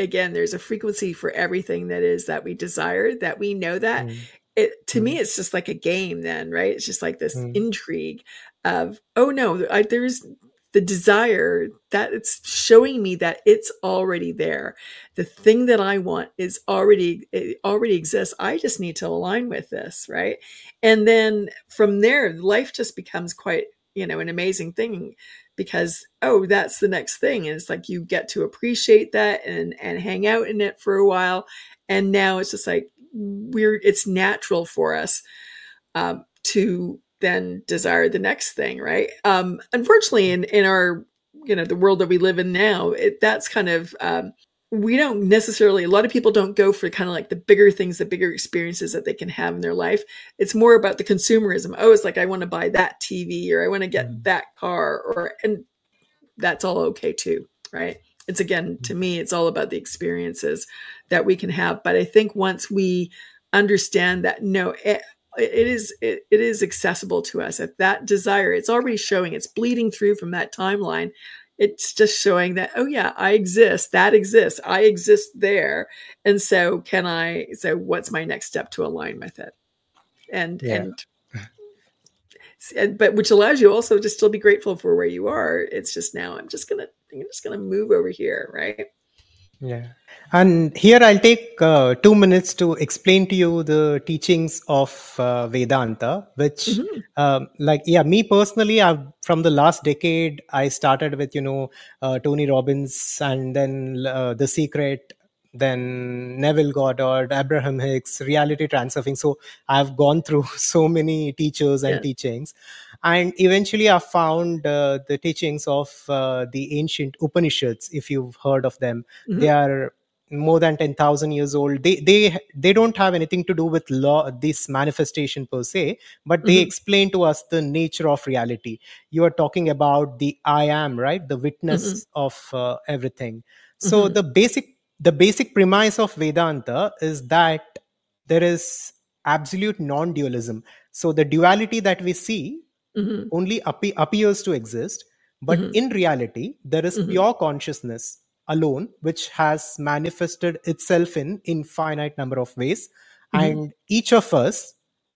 again there's a frequency for everything that is that we desire that we know that mm. it to mm. me it's just like a game then right it's just like this mm. intrigue of oh no I, there's the desire that it's showing me that it's already there the thing that i want is already it already exists i just need to align with this right and then from there life just becomes quite you know an amazing thing because oh that's the next thing and it's like you get to appreciate that and and hang out in it for a while and now it's just like we're it's natural for us um, to then desire the next thing, right? Um, unfortunately, in in our you know the world that we live in now, it, that's kind of um, we don't necessarily. A lot of people don't go for kind of like the bigger things, the bigger experiences that they can have in their life. It's more about the consumerism. Oh, it's like I want to buy that TV or I want to get mm. that car, or and that's all okay too, right? It's again to me, it's all about the experiences that we can have. But I think once we understand that no it, it is it, it is accessible to us at that desire it's already showing it's bleeding through from that timeline it's just showing that oh yeah i exist that exists i exist there. And so can i so what's my next step to align with it? And yeah. and but which allows you also to still be grateful for where you are. It's just now i'm just gonna i'm just gonna move over here right yeah. And here I'll take uh, two minutes to explain to you the teachings of uh, Vedanta, which, mm-hmm. uh, like, yeah, me personally, I've from the last decade, I started with, you know, uh, Tony Robbins and then uh, The Secret, then Neville Goddard, Abraham Hicks, reality transurfing. So I've gone through so many teachers and yeah. teachings and eventually i found uh, the teachings of uh, the ancient upanishads if you've heard of them mm-hmm. they are more than 10000 years old they they they don't have anything to do with law this manifestation per se but they mm-hmm. explain to us the nature of reality you are talking about the i am right the witness mm-hmm. of uh, everything so mm-hmm. the basic the basic premise of vedanta is that there is absolute non-dualism so the duality that we see mm-hmm. only appe- appears to exist but mm-hmm. in reality there is mm-hmm. pure consciousness alone which has manifested itself in infinite number of ways mm-hmm. and each of us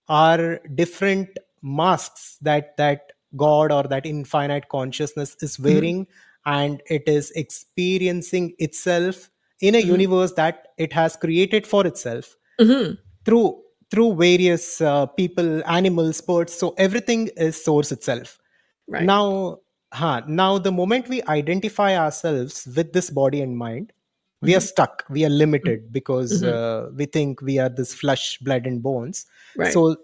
are different masks that that god or that infinite consciousness is mm-hmm. wearing and it is experiencing itself in a mm-hmm. universe that it has created for itself through through various uh, people, animals, birds. So everything is source itself. Right. Now, huh, now the moment we identify ourselves with this body and mind, mm-hmm. we are mm-hmm. stuck. We are limited mm-hmm. because mm-hmm. uh, we think we are this flesh, blood, and bones. Right. So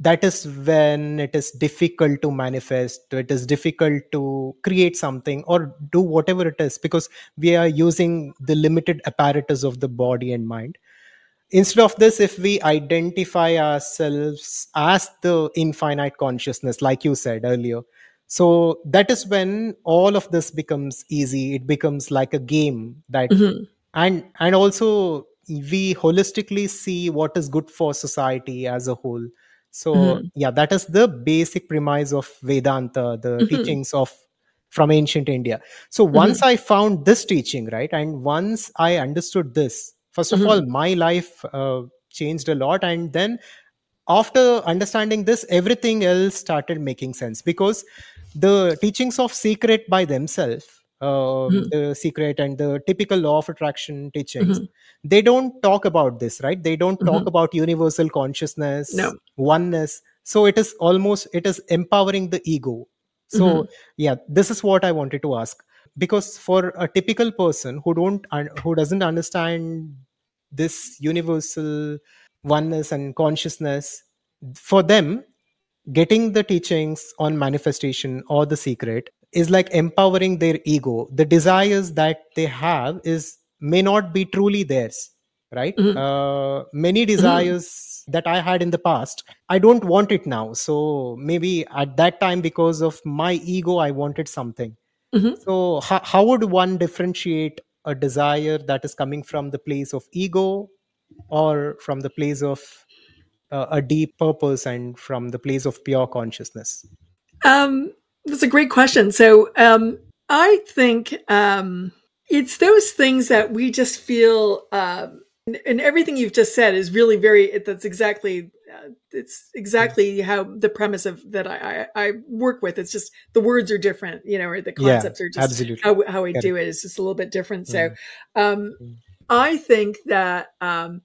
that is when it is difficult to manifest it is difficult to create something or do whatever it is because we are using the limited apparatus of the body and mind instead of this if we identify ourselves as the infinite consciousness like you said earlier so that is when all of this becomes easy it becomes like a game that mm-hmm. and and also we holistically see what is good for society as a whole so mm-hmm. yeah that is the basic premise of vedanta the mm-hmm. teachings of from ancient india so once mm-hmm. i found this teaching right and once i understood this first of mm-hmm. all my life uh, changed a lot and then after understanding this everything else started making sense because the teachings of secret by themselves uh, mm-hmm. the secret and the typical law of attraction teachings mm-hmm. they don't talk about this right they don't talk mm-hmm. about universal consciousness no. oneness so it is almost it is empowering the ego so mm-hmm. yeah this is what i wanted to ask because for a typical person who don't who doesn't understand this universal oneness and consciousness for them getting the teachings on manifestation or the secret is like empowering their ego the desires that they have is may not be truly theirs right mm-hmm. uh, many mm-hmm. desires mm-hmm. that i had in the past i don't want it now so maybe at that time because of my ego i wanted something mm-hmm. so how, how would one differentiate a desire that is coming from the place of ego or from the place of uh, a deep purpose and from the place of pure consciousness? Um, that's a great question. So um, I think um, it's those things that we just feel. Um, and everything you've just said is really very that's exactly uh, it's exactly how the premise of that I, I, I work with. It's just the words are different, you know, or the concepts yeah, are just absolutely. how how I do it is just a little bit different. So, um, I think that um,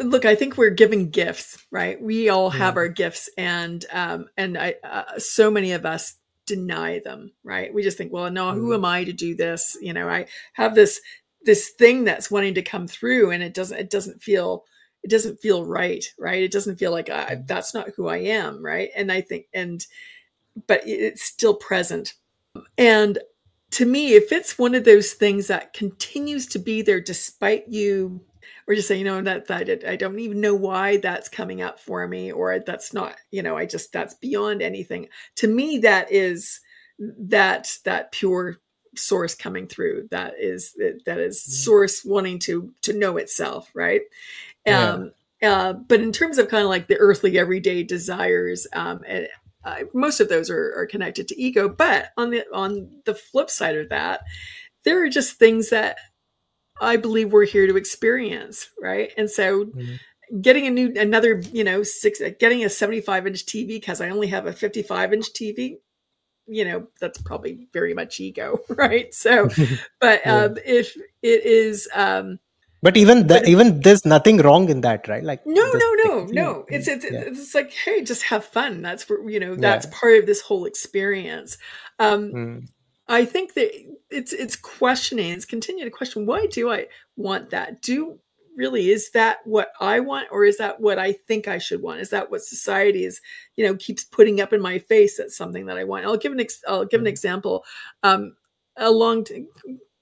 look, I think we're giving gifts, right? We all have mm. our gifts, and um, and I uh, so many of us deny them, right? We just think, well, no, who mm. am I to do this? You know, I have this this thing that's wanting to come through, and it doesn't it doesn't feel it doesn't feel right, right? It doesn't feel like I, mm. that's not who I am, right? And I think and but it's still present, and to me, if it's one of those things that continues to be there despite you or just say, you know, that that I don't even know why that's coming up for me, or that's not, you know, I just that's beyond anything. To me, that is that that pure source coming through. That is that is mm-hmm. source wanting to to know itself, right? Yeah. Um, uh, but in terms of kind of like the earthly everyday desires, um, and, uh, most of those are, are connected to ego. But on the on the flip side of that, there are just things that I believe we're here to experience, right? And so mm-hmm. getting a new another, you know, six getting a 75 inch TV because I only have a 55 inch TV, you know, that's probably very much ego, right? So but yeah. um if it is um but even that even there's nothing wrong in that right like no no no no it's it's, yeah. it's like hey just have fun that's for you know that's yeah. part of this whole experience um mm. I think that it's it's questioning, it's continue to question why do I want that? Do really is that what I want or is that what I think I should want? Is that what society is, you know, keeps putting up in my face that's something that I want? I'll give an ex- I'll give an mm-hmm. example. Um a long t-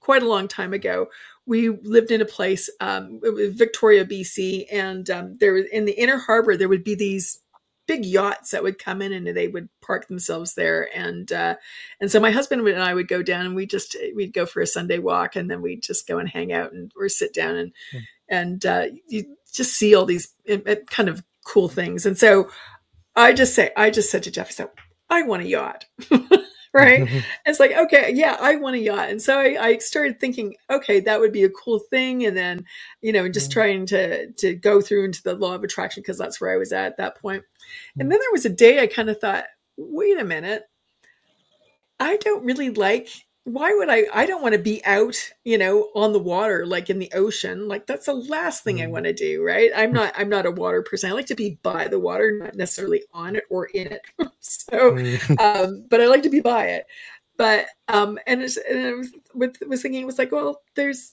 quite a long time ago, we lived in a place um Victoria, BC and um there was in the inner harbor there would be these big yachts that would come in and they would park themselves there. And uh, and so my husband and I would go down and we just we'd go for a Sunday walk and then we'd just go and hang out and or sit down and mm. and uh, you just see all these kind of cool things. And so I just say I just said to Jeff I said I want a yacht right? it's like, okay, yeah, I want a yacht. And so I, I, started thinking, okay, that would be a cool thing. And then, you know, just mm-hmm. trying to to go through into the law of attraction because that's where I was at at that point. And then there was a day I kind of thought, wait a minute, I don't really like why would I? I don't want to be out, you know, on the water, like in the ocean. Like that's the last thing mm. I want to do, right? I'm not. I'm not a water person. I like to be by the water, not necessarily on it or in it. so, mm. um, but I like to be by it. But um, and, and I was, was thinking, it was like, well, there's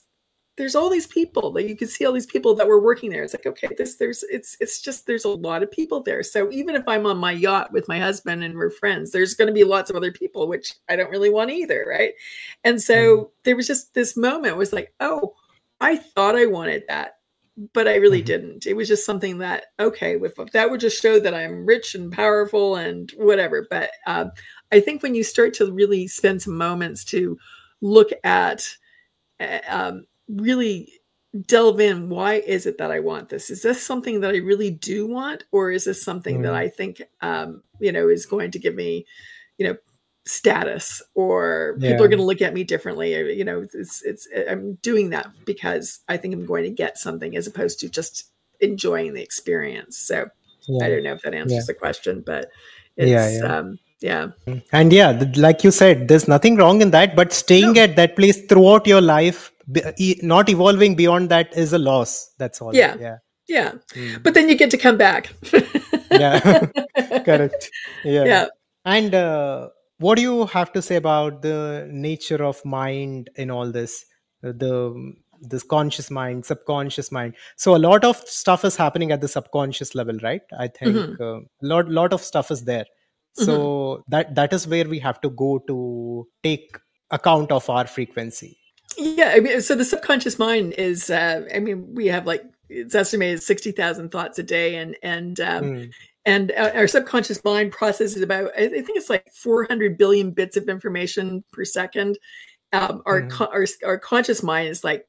there's all these people that you can see all these people that were working there. It's like, okay, this there's it's it's just there's a lot of people there. So even if I'm on my yacht with my husband and we're friends, there's going to be lots of other people, which I don't really want either, right? And so mm-hmm. there was just this moment was like, oh, I thought I wanted that, but I really mm-hmm. didn't. It was just something that okay, with that would just show that I'm rich and powerful and whatever. But um, I think when you start to really spend some moments to look at eh, um, really delve in why is it that i want this is this something that i really do want or is this something mm. that i think um you know is going to give me you know status or yeah. people are going to look at me differently you know it's it's i'm doing that because i think i'm going to get something as opposed to just enjoying the experience so yeah. i don't know if that answers yeah. the question but it's um yeah and yeah like you said there's nothing wrong in that but staying no. at that place throughout your life not evolving beyond that is a loss that's all. Yeah. Yeah. Yeah. Mm. but then you get to come back. Yeah. Correct. Yeah. Yeah. And uh, what do you have to say about the nature of mind in all this? The this conscious mind subconscious mind. So a lot of stuff is happening at the subconscious level right? I think mm-hmm. uh, lot lot of stuff is there. So mm-hmm. that that is where we have to go to take account of our frequency yeah, I mean, so the subconscious mind is, uh, I mean, we have like it's estimated sixty thousand thoughts a day, and and um, mm. and our subconscious mind processes about, I think it's like four hundred billion bits of information per second. Um, our, mm. our our conscious mind is like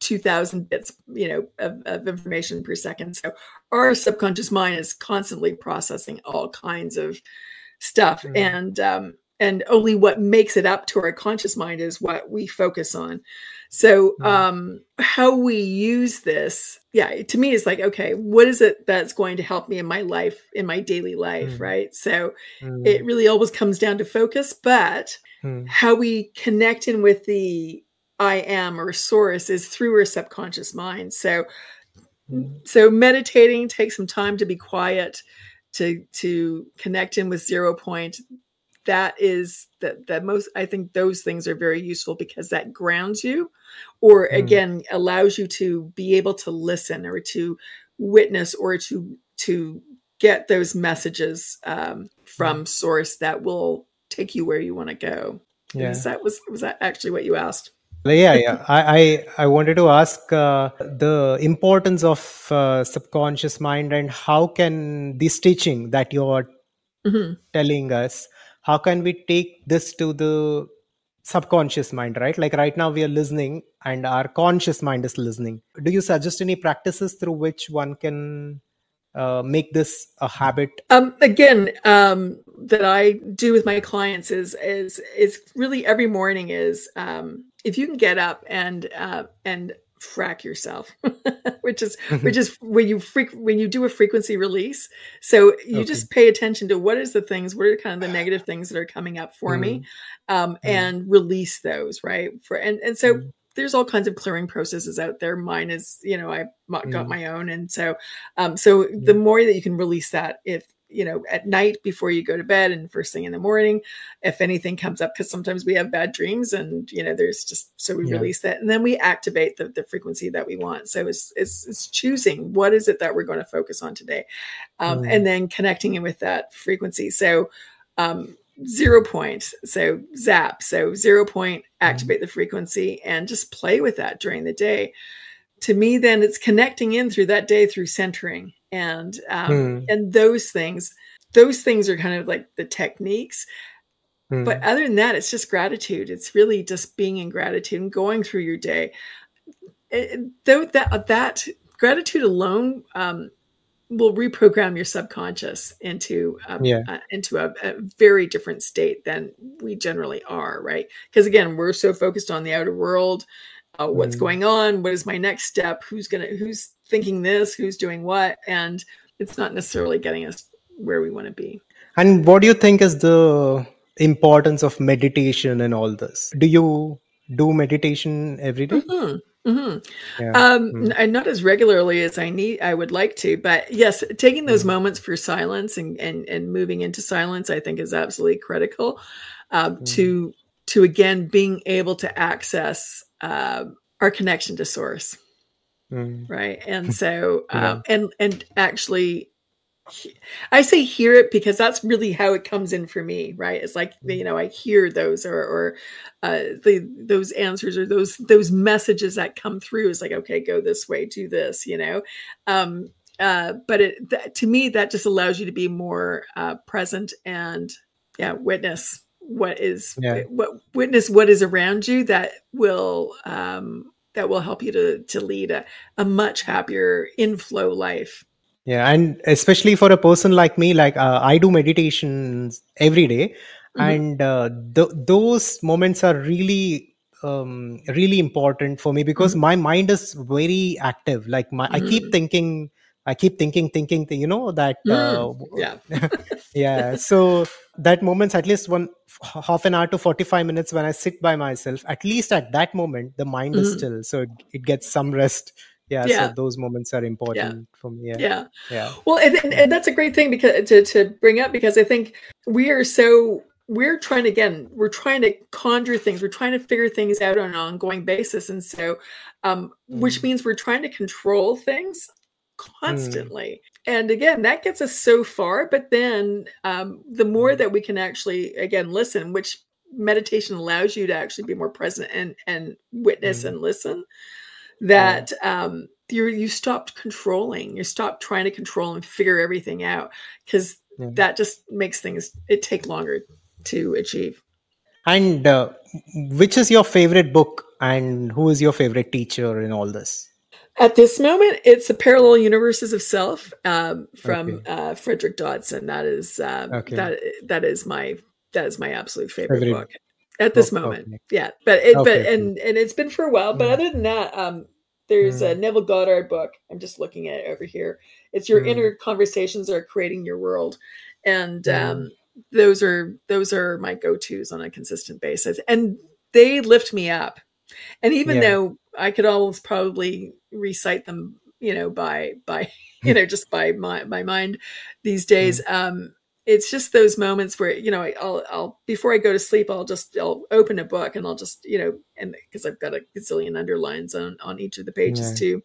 2000 bits you know of, of, information per second so our subconscious mind is constantly processing all kinds of stuff mm. and um, and only what makes it up to our conscious mind is what we focus on So, mm. um, how we use this, yeah, to me is like, okay, what is it that's going to help me in my life, in my daily life, mm. right? So, mm. it really always comes down to focus, but mm. how we connect in with the I am or source is through our subconscious mind. So, mm. so meditating takes some time to be quiet, to to connect in with zero point that is that that most i think those things are very useful because that grounds you or mm. again allows you to be able to listen or to witness or to to get those messages um, from mm. source that will take you where you want to go yeah that was was that actually what you asked yeah yeah i i, I wanted to ask uh, the importance of uh, subconscious mind and how can this teaching that you're mm-hmm. telling us how can we take this to the subconscious mind right? Like right now we are listening and our conscious mind is listening. Do you suggest any practices through which one can uh, make this a habit? Um, again um, that i do with my clients is is is really every morning is um, if you can get up and uh, and frack yourself which is which is when you freak when you do a frequency release so you okay. just pay attention to what is the things what are kind of the negative things that are coming up for mm. me um, mm. and release those right for and and so mm. there's all kinds of clearing processes out there mine is you know i got my own and so um so the more that you can release that if you know at night before you go to bed and first thing in the morning if anything comes up because sometimes we have bad dreams and you know there's just so we yeah. release that and then we activate the, the frequency that we want so it's, it's, it's choosing what is it that we're going to focus on today um, mm. and then connecting in with that frequency so um, zero point so zap so zero point activate mm. the frequency and just play with that during the day to me then it's connecting in through that day through centering and um, mm. and those things those things are kind of like the techniques mm. but other than that it's just gratitude it's really just being in gratitude and going through your day it, though that that gratitude alone um, will reprogram your subconscious into um, yeah. uh, into a, a, very different state than we generally are right because again we're so focused on the outer world uh, what's mm. going on what is my next step who's gonna who's thinking this who's doing what and it's not necessarily getting us where we want to be and what do you think is the importance of meditation and all this do you do meditation every day? Mm-hmm. Mm-hmm. Yeah. Um, mm. not as regularly as I need, I would like to, but yes, taking those mm. moments for silence and, and, and moving into silence, I think is absolutely critical um, mm. to, to again, being able to access uh, our connection to source. Mm. Right. And so, yeah. um, and, and actually I say hear it because that's really how it comes in for me, right? It's like you know I hear those or or uh, the those answers or those those messages that come through. It's like okay, go this way, do this, you know. Um, uh, but it that, to me that just allows you to be more uh, present and yeah, witness what is yeah. what witness what is around you that will um, that will help you to to lead a, a much happier inflow life yeah and especially for a person like me like uh, i do meditations every day, mm-hmm. and uh, th- those moments are really um, really important for me because mm-hmm. my mind is very active like my mm-hmm. i keep mm-hmm. thinking i keep thinking thinking you know that uh, mm. yeah yeah so that moments at least one half an hour to 45 minutes when i sit by myself at least at that moment the mind is mm-hmm. still so it, it gets some rest yeah, yeah. so those moments are important yeah. for me yeah yeah, yeah. well and, and, and, that's a great thing because to, to bring up because i think we are so we're trying to again we're trying to conjure things we're trying to figure things out on an ongoing basis and so um mm. which means we're trying to control things mm. Constantly mm. and again that gets us so far but then um the more mm. that we can actually again listen which meditation allows you to actually be more present and and witness mm. and listen that um, you you stopped controlling. You stopped trying to control and figure everything out because that just makes things it take longer to achieve. And uh, which is your favorite book, and who is your favorite teacher in all this? At this moment, it's the Parallel Universes of Self um, from okay. uh, Frederick Dodson. That is uh, okay. that that is my that is my absolute favorite, book. at this oh, moment. Okay. Yeah, but it, but and and it's been for a while. But mm. other than that, um, there's mm. a Neville Goddard book. I'm just looking at it over here. It's your mm. inner conversations are creating your world, and mm. um, those are those are my go tos on a consistent basis, and they lift me up. And even yeah. though I could almost probably recite them, you know, by by you know just by my my mind these days, mm. um, it's just those moments where you know I'll I'll before I go to sleep I'll just I'll open a book and I'll just you know and because I've got a gazillion underlines on on each of the pages too,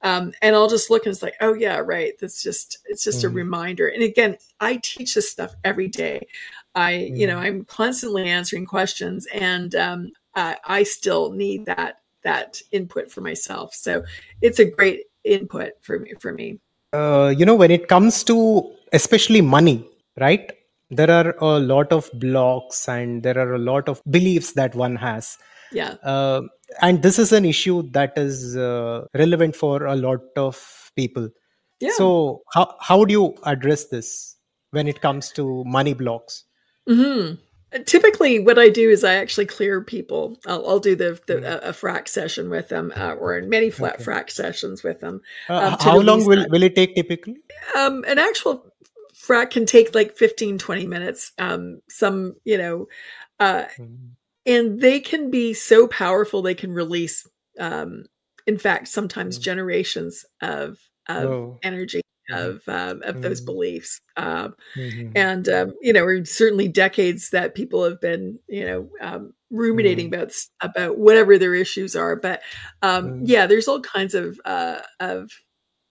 um, and I'll just look and it's like oh yeah right that's just it's just mm. a mm-hmm. reminder and again I teach this stuff every day, I mm. you know mm-hmm. I'm constantly answering questions and um, I, I still need that that input for myself so it's a great input for me for me. Uh, you know when it comes to especially money right? There are a lot of blocks and there are a lot of beliefs that one has. Yeah. Uh, and this is an issue that is uh, relevant for a lot of people. Yeah. So, how, how would you address this when it comes to money blocks? Mm-hmm typically what i do is i actually clear people i'll, I'll do the, the mm. a, a, frac session with them uh, or in many flat okay. frac sessions with them uh, um, how long will, will it take typically um, an actual frac can take like 15 20 minutes um some you know uh mm-hmm. and they can be so powerful they can release um in fact sometimes mm-hmm. generations of of oh. energy. Of um, of mm-hmm. those beliefs um, mm-hmm. and um, you know or certainly decades that people have been you know um, ruminating mm-hmm. about about whatever their issues are but um, yeah there's all kinds of uh, of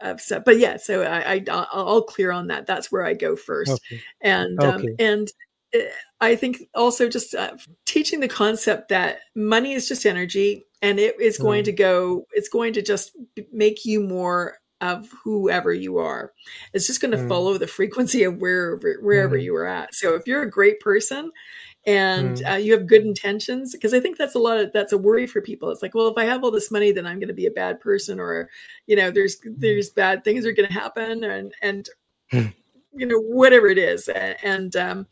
upset. But yeah, so I, I I'll clear on that. That's where I go first, okay. and um, okay. and eh, I think also just uh, teaching the concept that money is just energy, and it is going mm. to go. It's going to just make you more of whoever you are. It's just going to mm. follow the frequency of wherever wherever mm. you are at. So if you're a great person and mm. uh, you have good intentions because i think that's a lot of that's a worry for people it's like well if i have all this money then i'm going to be a bad person or you know there's mm. there's bad things are going to happen and and mm. you know whatever it is and um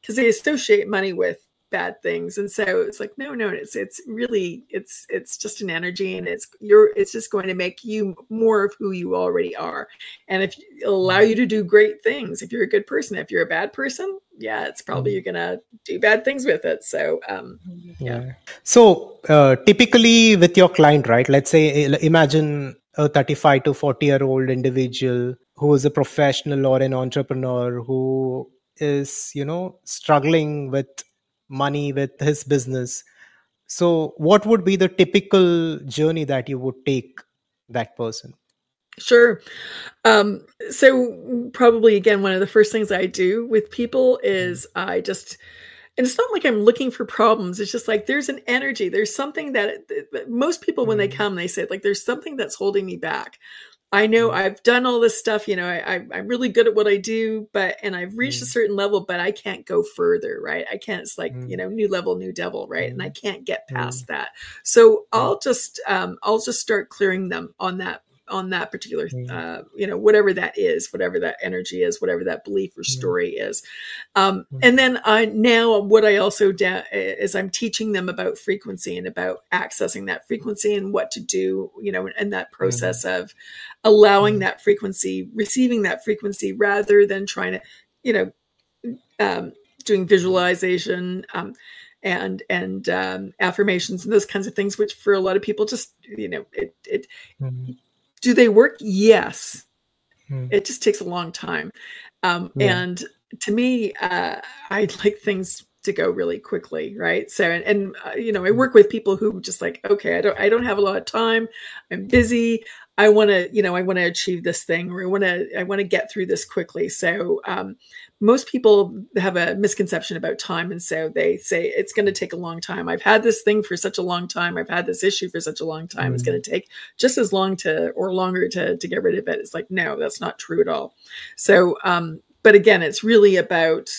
because they associate money with bad things. And so it's like no no it's it's really it's it's just an energy and it's you're it's just going to make you more of who you already are. And if allow you to do great things. If you're a good person if you're a bad person yeah it's probably you're gonna do bad things with it. So um yeah, yeah. so uh, typically with your client right let's say imagine a 35 to 40 year old individual who is a professional or an entrepreneur who is you know struggling with money with his business so what would be the typical journey that you would take that person Sure. Um, so probably again, one of the first things I do with people is I just, and it's not like I'm looking for problems. It's just like there's an energy. There's something that, that most people when they mm-hmm. come, they say like there's something that's holding me back. I know mm-hmm. I've done all this stuff, you know, I, am really good at what I do, but, and I've reached mm. a certain level, but I can't go further, right? I can't, it's like, mm. you know, new level, new devil, right? Mm. And I can't get past that. So I'll just, um, I'll just start clearing them on that on that particular mm. uh, you know whatever that is whatever that energy is whatever that belief or mm. story is um, mm. and then i now what i also do is i'm teaching them about frequency and about accessing that frequency and what to do you know and that process of allowing that frequency receiving that frequency rather than trying to you know um, doing visualization um, and and um, affirmations and those kinds of things, which for a lot of people just you know it it mm-hmm. Do they work? Yes. Hmm. It just takes a long time. Um, yeah. And to me, uh, I like things to go really quickly, right? So, and, and uh, you know, I work with people who just like, okay, I don't, I don't have a lot of time. I'm busy. I want to, you know, I want to achieve this thing, or I want to, I want to get through this quickly. So, um, most people have a misconception about time and so they say it's going to take a long time i've had this thing for such a long time i've had this issue for such a long time mm-hmm. it's going to take just as long to or longer to to get rid of it it's like no that's not true at all so um but again it's really about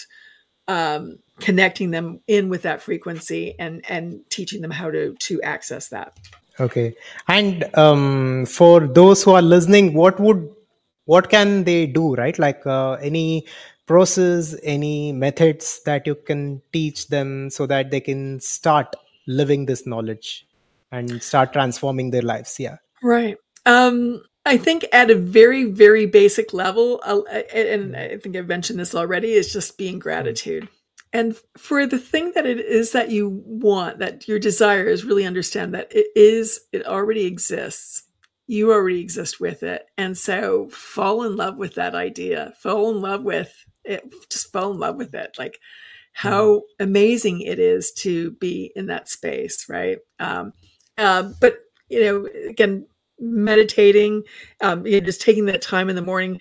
um connecting them in with that frequency and and teaching them how to to access that okay and um for those who are listening what would what can they do right like uh, any process, any methods that you can teach them so that they can start living this knowledge and start transforming their lives? Yeah. Right. Um, I think at a very, very basic level, uh, and I think I've mentioned this already, is just being gratitude. And for the thing that it is that you want, that your desire is really understand that it is, it already exists. You already exist with it. And so fall in love with that idea, fall in love with it, just fall in love with it. Like how mm-hmm. amazing it is to be in that space, right? Um, uh, but, you know, again, meditating, um, you know, just taking that time in the morning,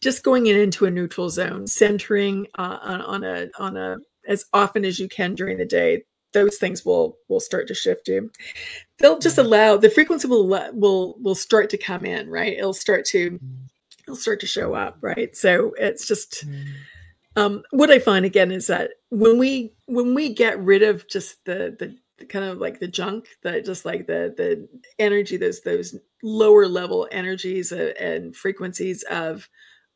just going in into a neutral zone, centering uh, on, on a on a as often as you can during the day. Those things will will start to shift you. They'll just mm-hmm. allow the frequency will will will start to come in, right? It'll start to mm-hmm. it'll start to show up, right? So it's just. Mm. Um, what I find again is that when we when we get rid of just the the kind of like the junk that just like the the energy those those lower level energies and frequencies of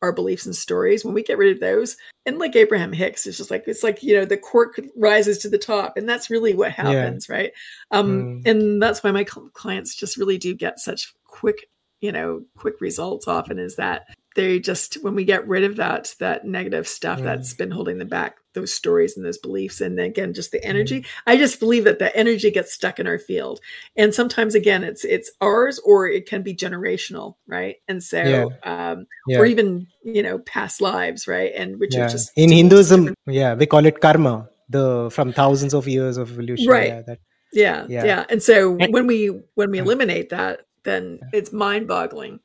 our beliefs and stories when we get rid of those and like abraham hicks it's just like it's like you know the cork rises to the top and that's really what happens yeah. right um mm. and that's why my clients just really do get such quick you know quick results often is that they just when we get rid of that that negative stuff mm. that's been holding them back those stories and those beliefs and again just the mm-hmm. energy mm. i just believe that the energy gets stuck in our field and sometimes again it's it's ours or it can be generational right and so yeah. um yeah. or even you know past lives right and which yeah. are just in hinduism different. yeah we call it karma the from thousands of years of evolution right yeah that, yeah, yeah and so and, when we when we eliminate that then it's mind boggling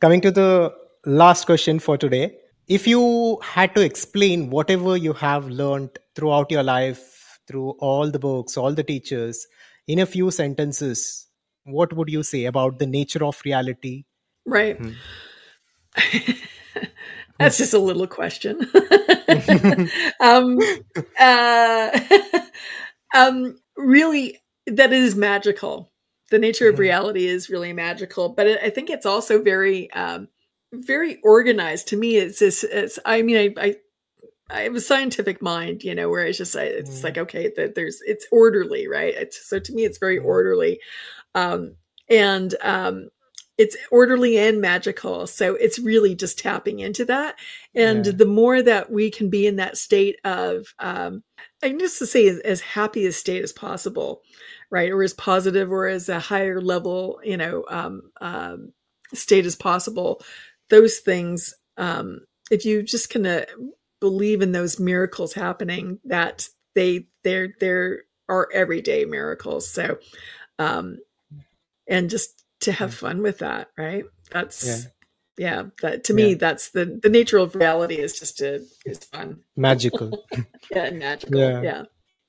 coming to the last question for today. If you had to explain whatever you have learned throughout your life, through all the books, all the teachers, in a few sentences, what would you say about the nature of reality? Right. Hmm. That's just a little question. um, uh, um, really, that is magical. The nature of hmm. reality is really magical, but it, I think it's also very um, very organized to me it's this it's i mean i i I have a scientific mind, you know, where it's just it's mm. like okay, that there's it's orderly, right? It's, so to me, it's very mm. orderly, um, and um, it's orderly and magical. So it's really just tapping into that, and yeah. the more that we can be in that state of, um, I just to say as, as happy a state as possible, right, or as positive or as a higher level, you know, um, um, state as possible those things, um, if you just kind of believe in those miracles happening, that they they're they're everyday miracles. So, um, and just to have fun with that, right? That's yeah. yeah that to yeah. me, that's the the nature of reality is just to is fun, magical. yeah, magical. Yeah. yeah,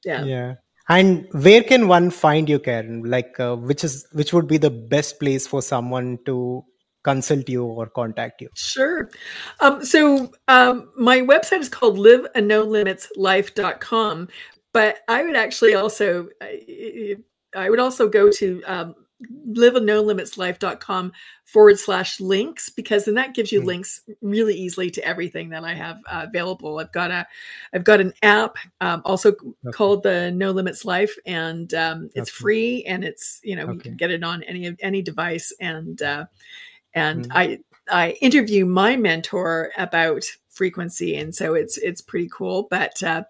yeah, yeah. And where can one find you, Karen? Like, uh, which is which would be the best place for someone to consult you or contact you? Sure. Um, so um, my website is called liveanolimitslife.com, but I would actually also, I would also go to um, liveanolimitslife.com forward slash links because then that gives you mm. links really easily to everything that I have uh, available. I've got a, I've got an app um, also okay. called the No Limits Life, and um, it's okay. free and it's you know okay. you can get it on any of any device and uh, and mm-hmm. I I interview my mentor about frequency and so it's it's pretty cool but uh,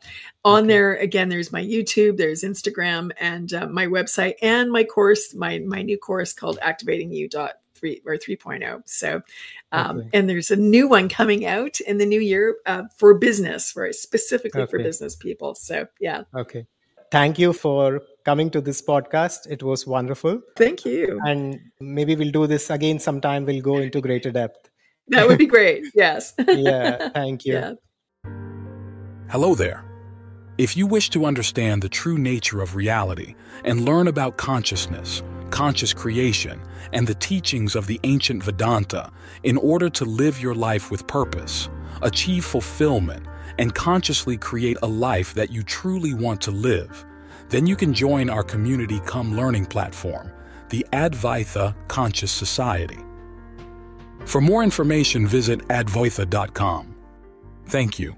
on okay. there again there's my youtube there's instagram and uh, my website and my course my my new course called activating you dot three or 3.0 so um, okay. and there's a new one coming out in the new year uh, for business for specifically okay. for business people so yeah okay thank you for coming to this podcast. It was wonderful. Thank you. And maybe we'll do this again sometime. We'll go into greater depth. That would be great. Yes. yeah. Thank you. Yeah. Hello there. If you wish to understand the true nature of reality and learn about consciousness, conscious creation, and the teachings of the ancient Vedanta in order to live your life with purpose, achieve fulfillment, and consciously create a life that you truly want to live, then you can join our community come learning platform, the Adhvaitha Conscious Society. For more information, visit adhvaitha.com. Thank you.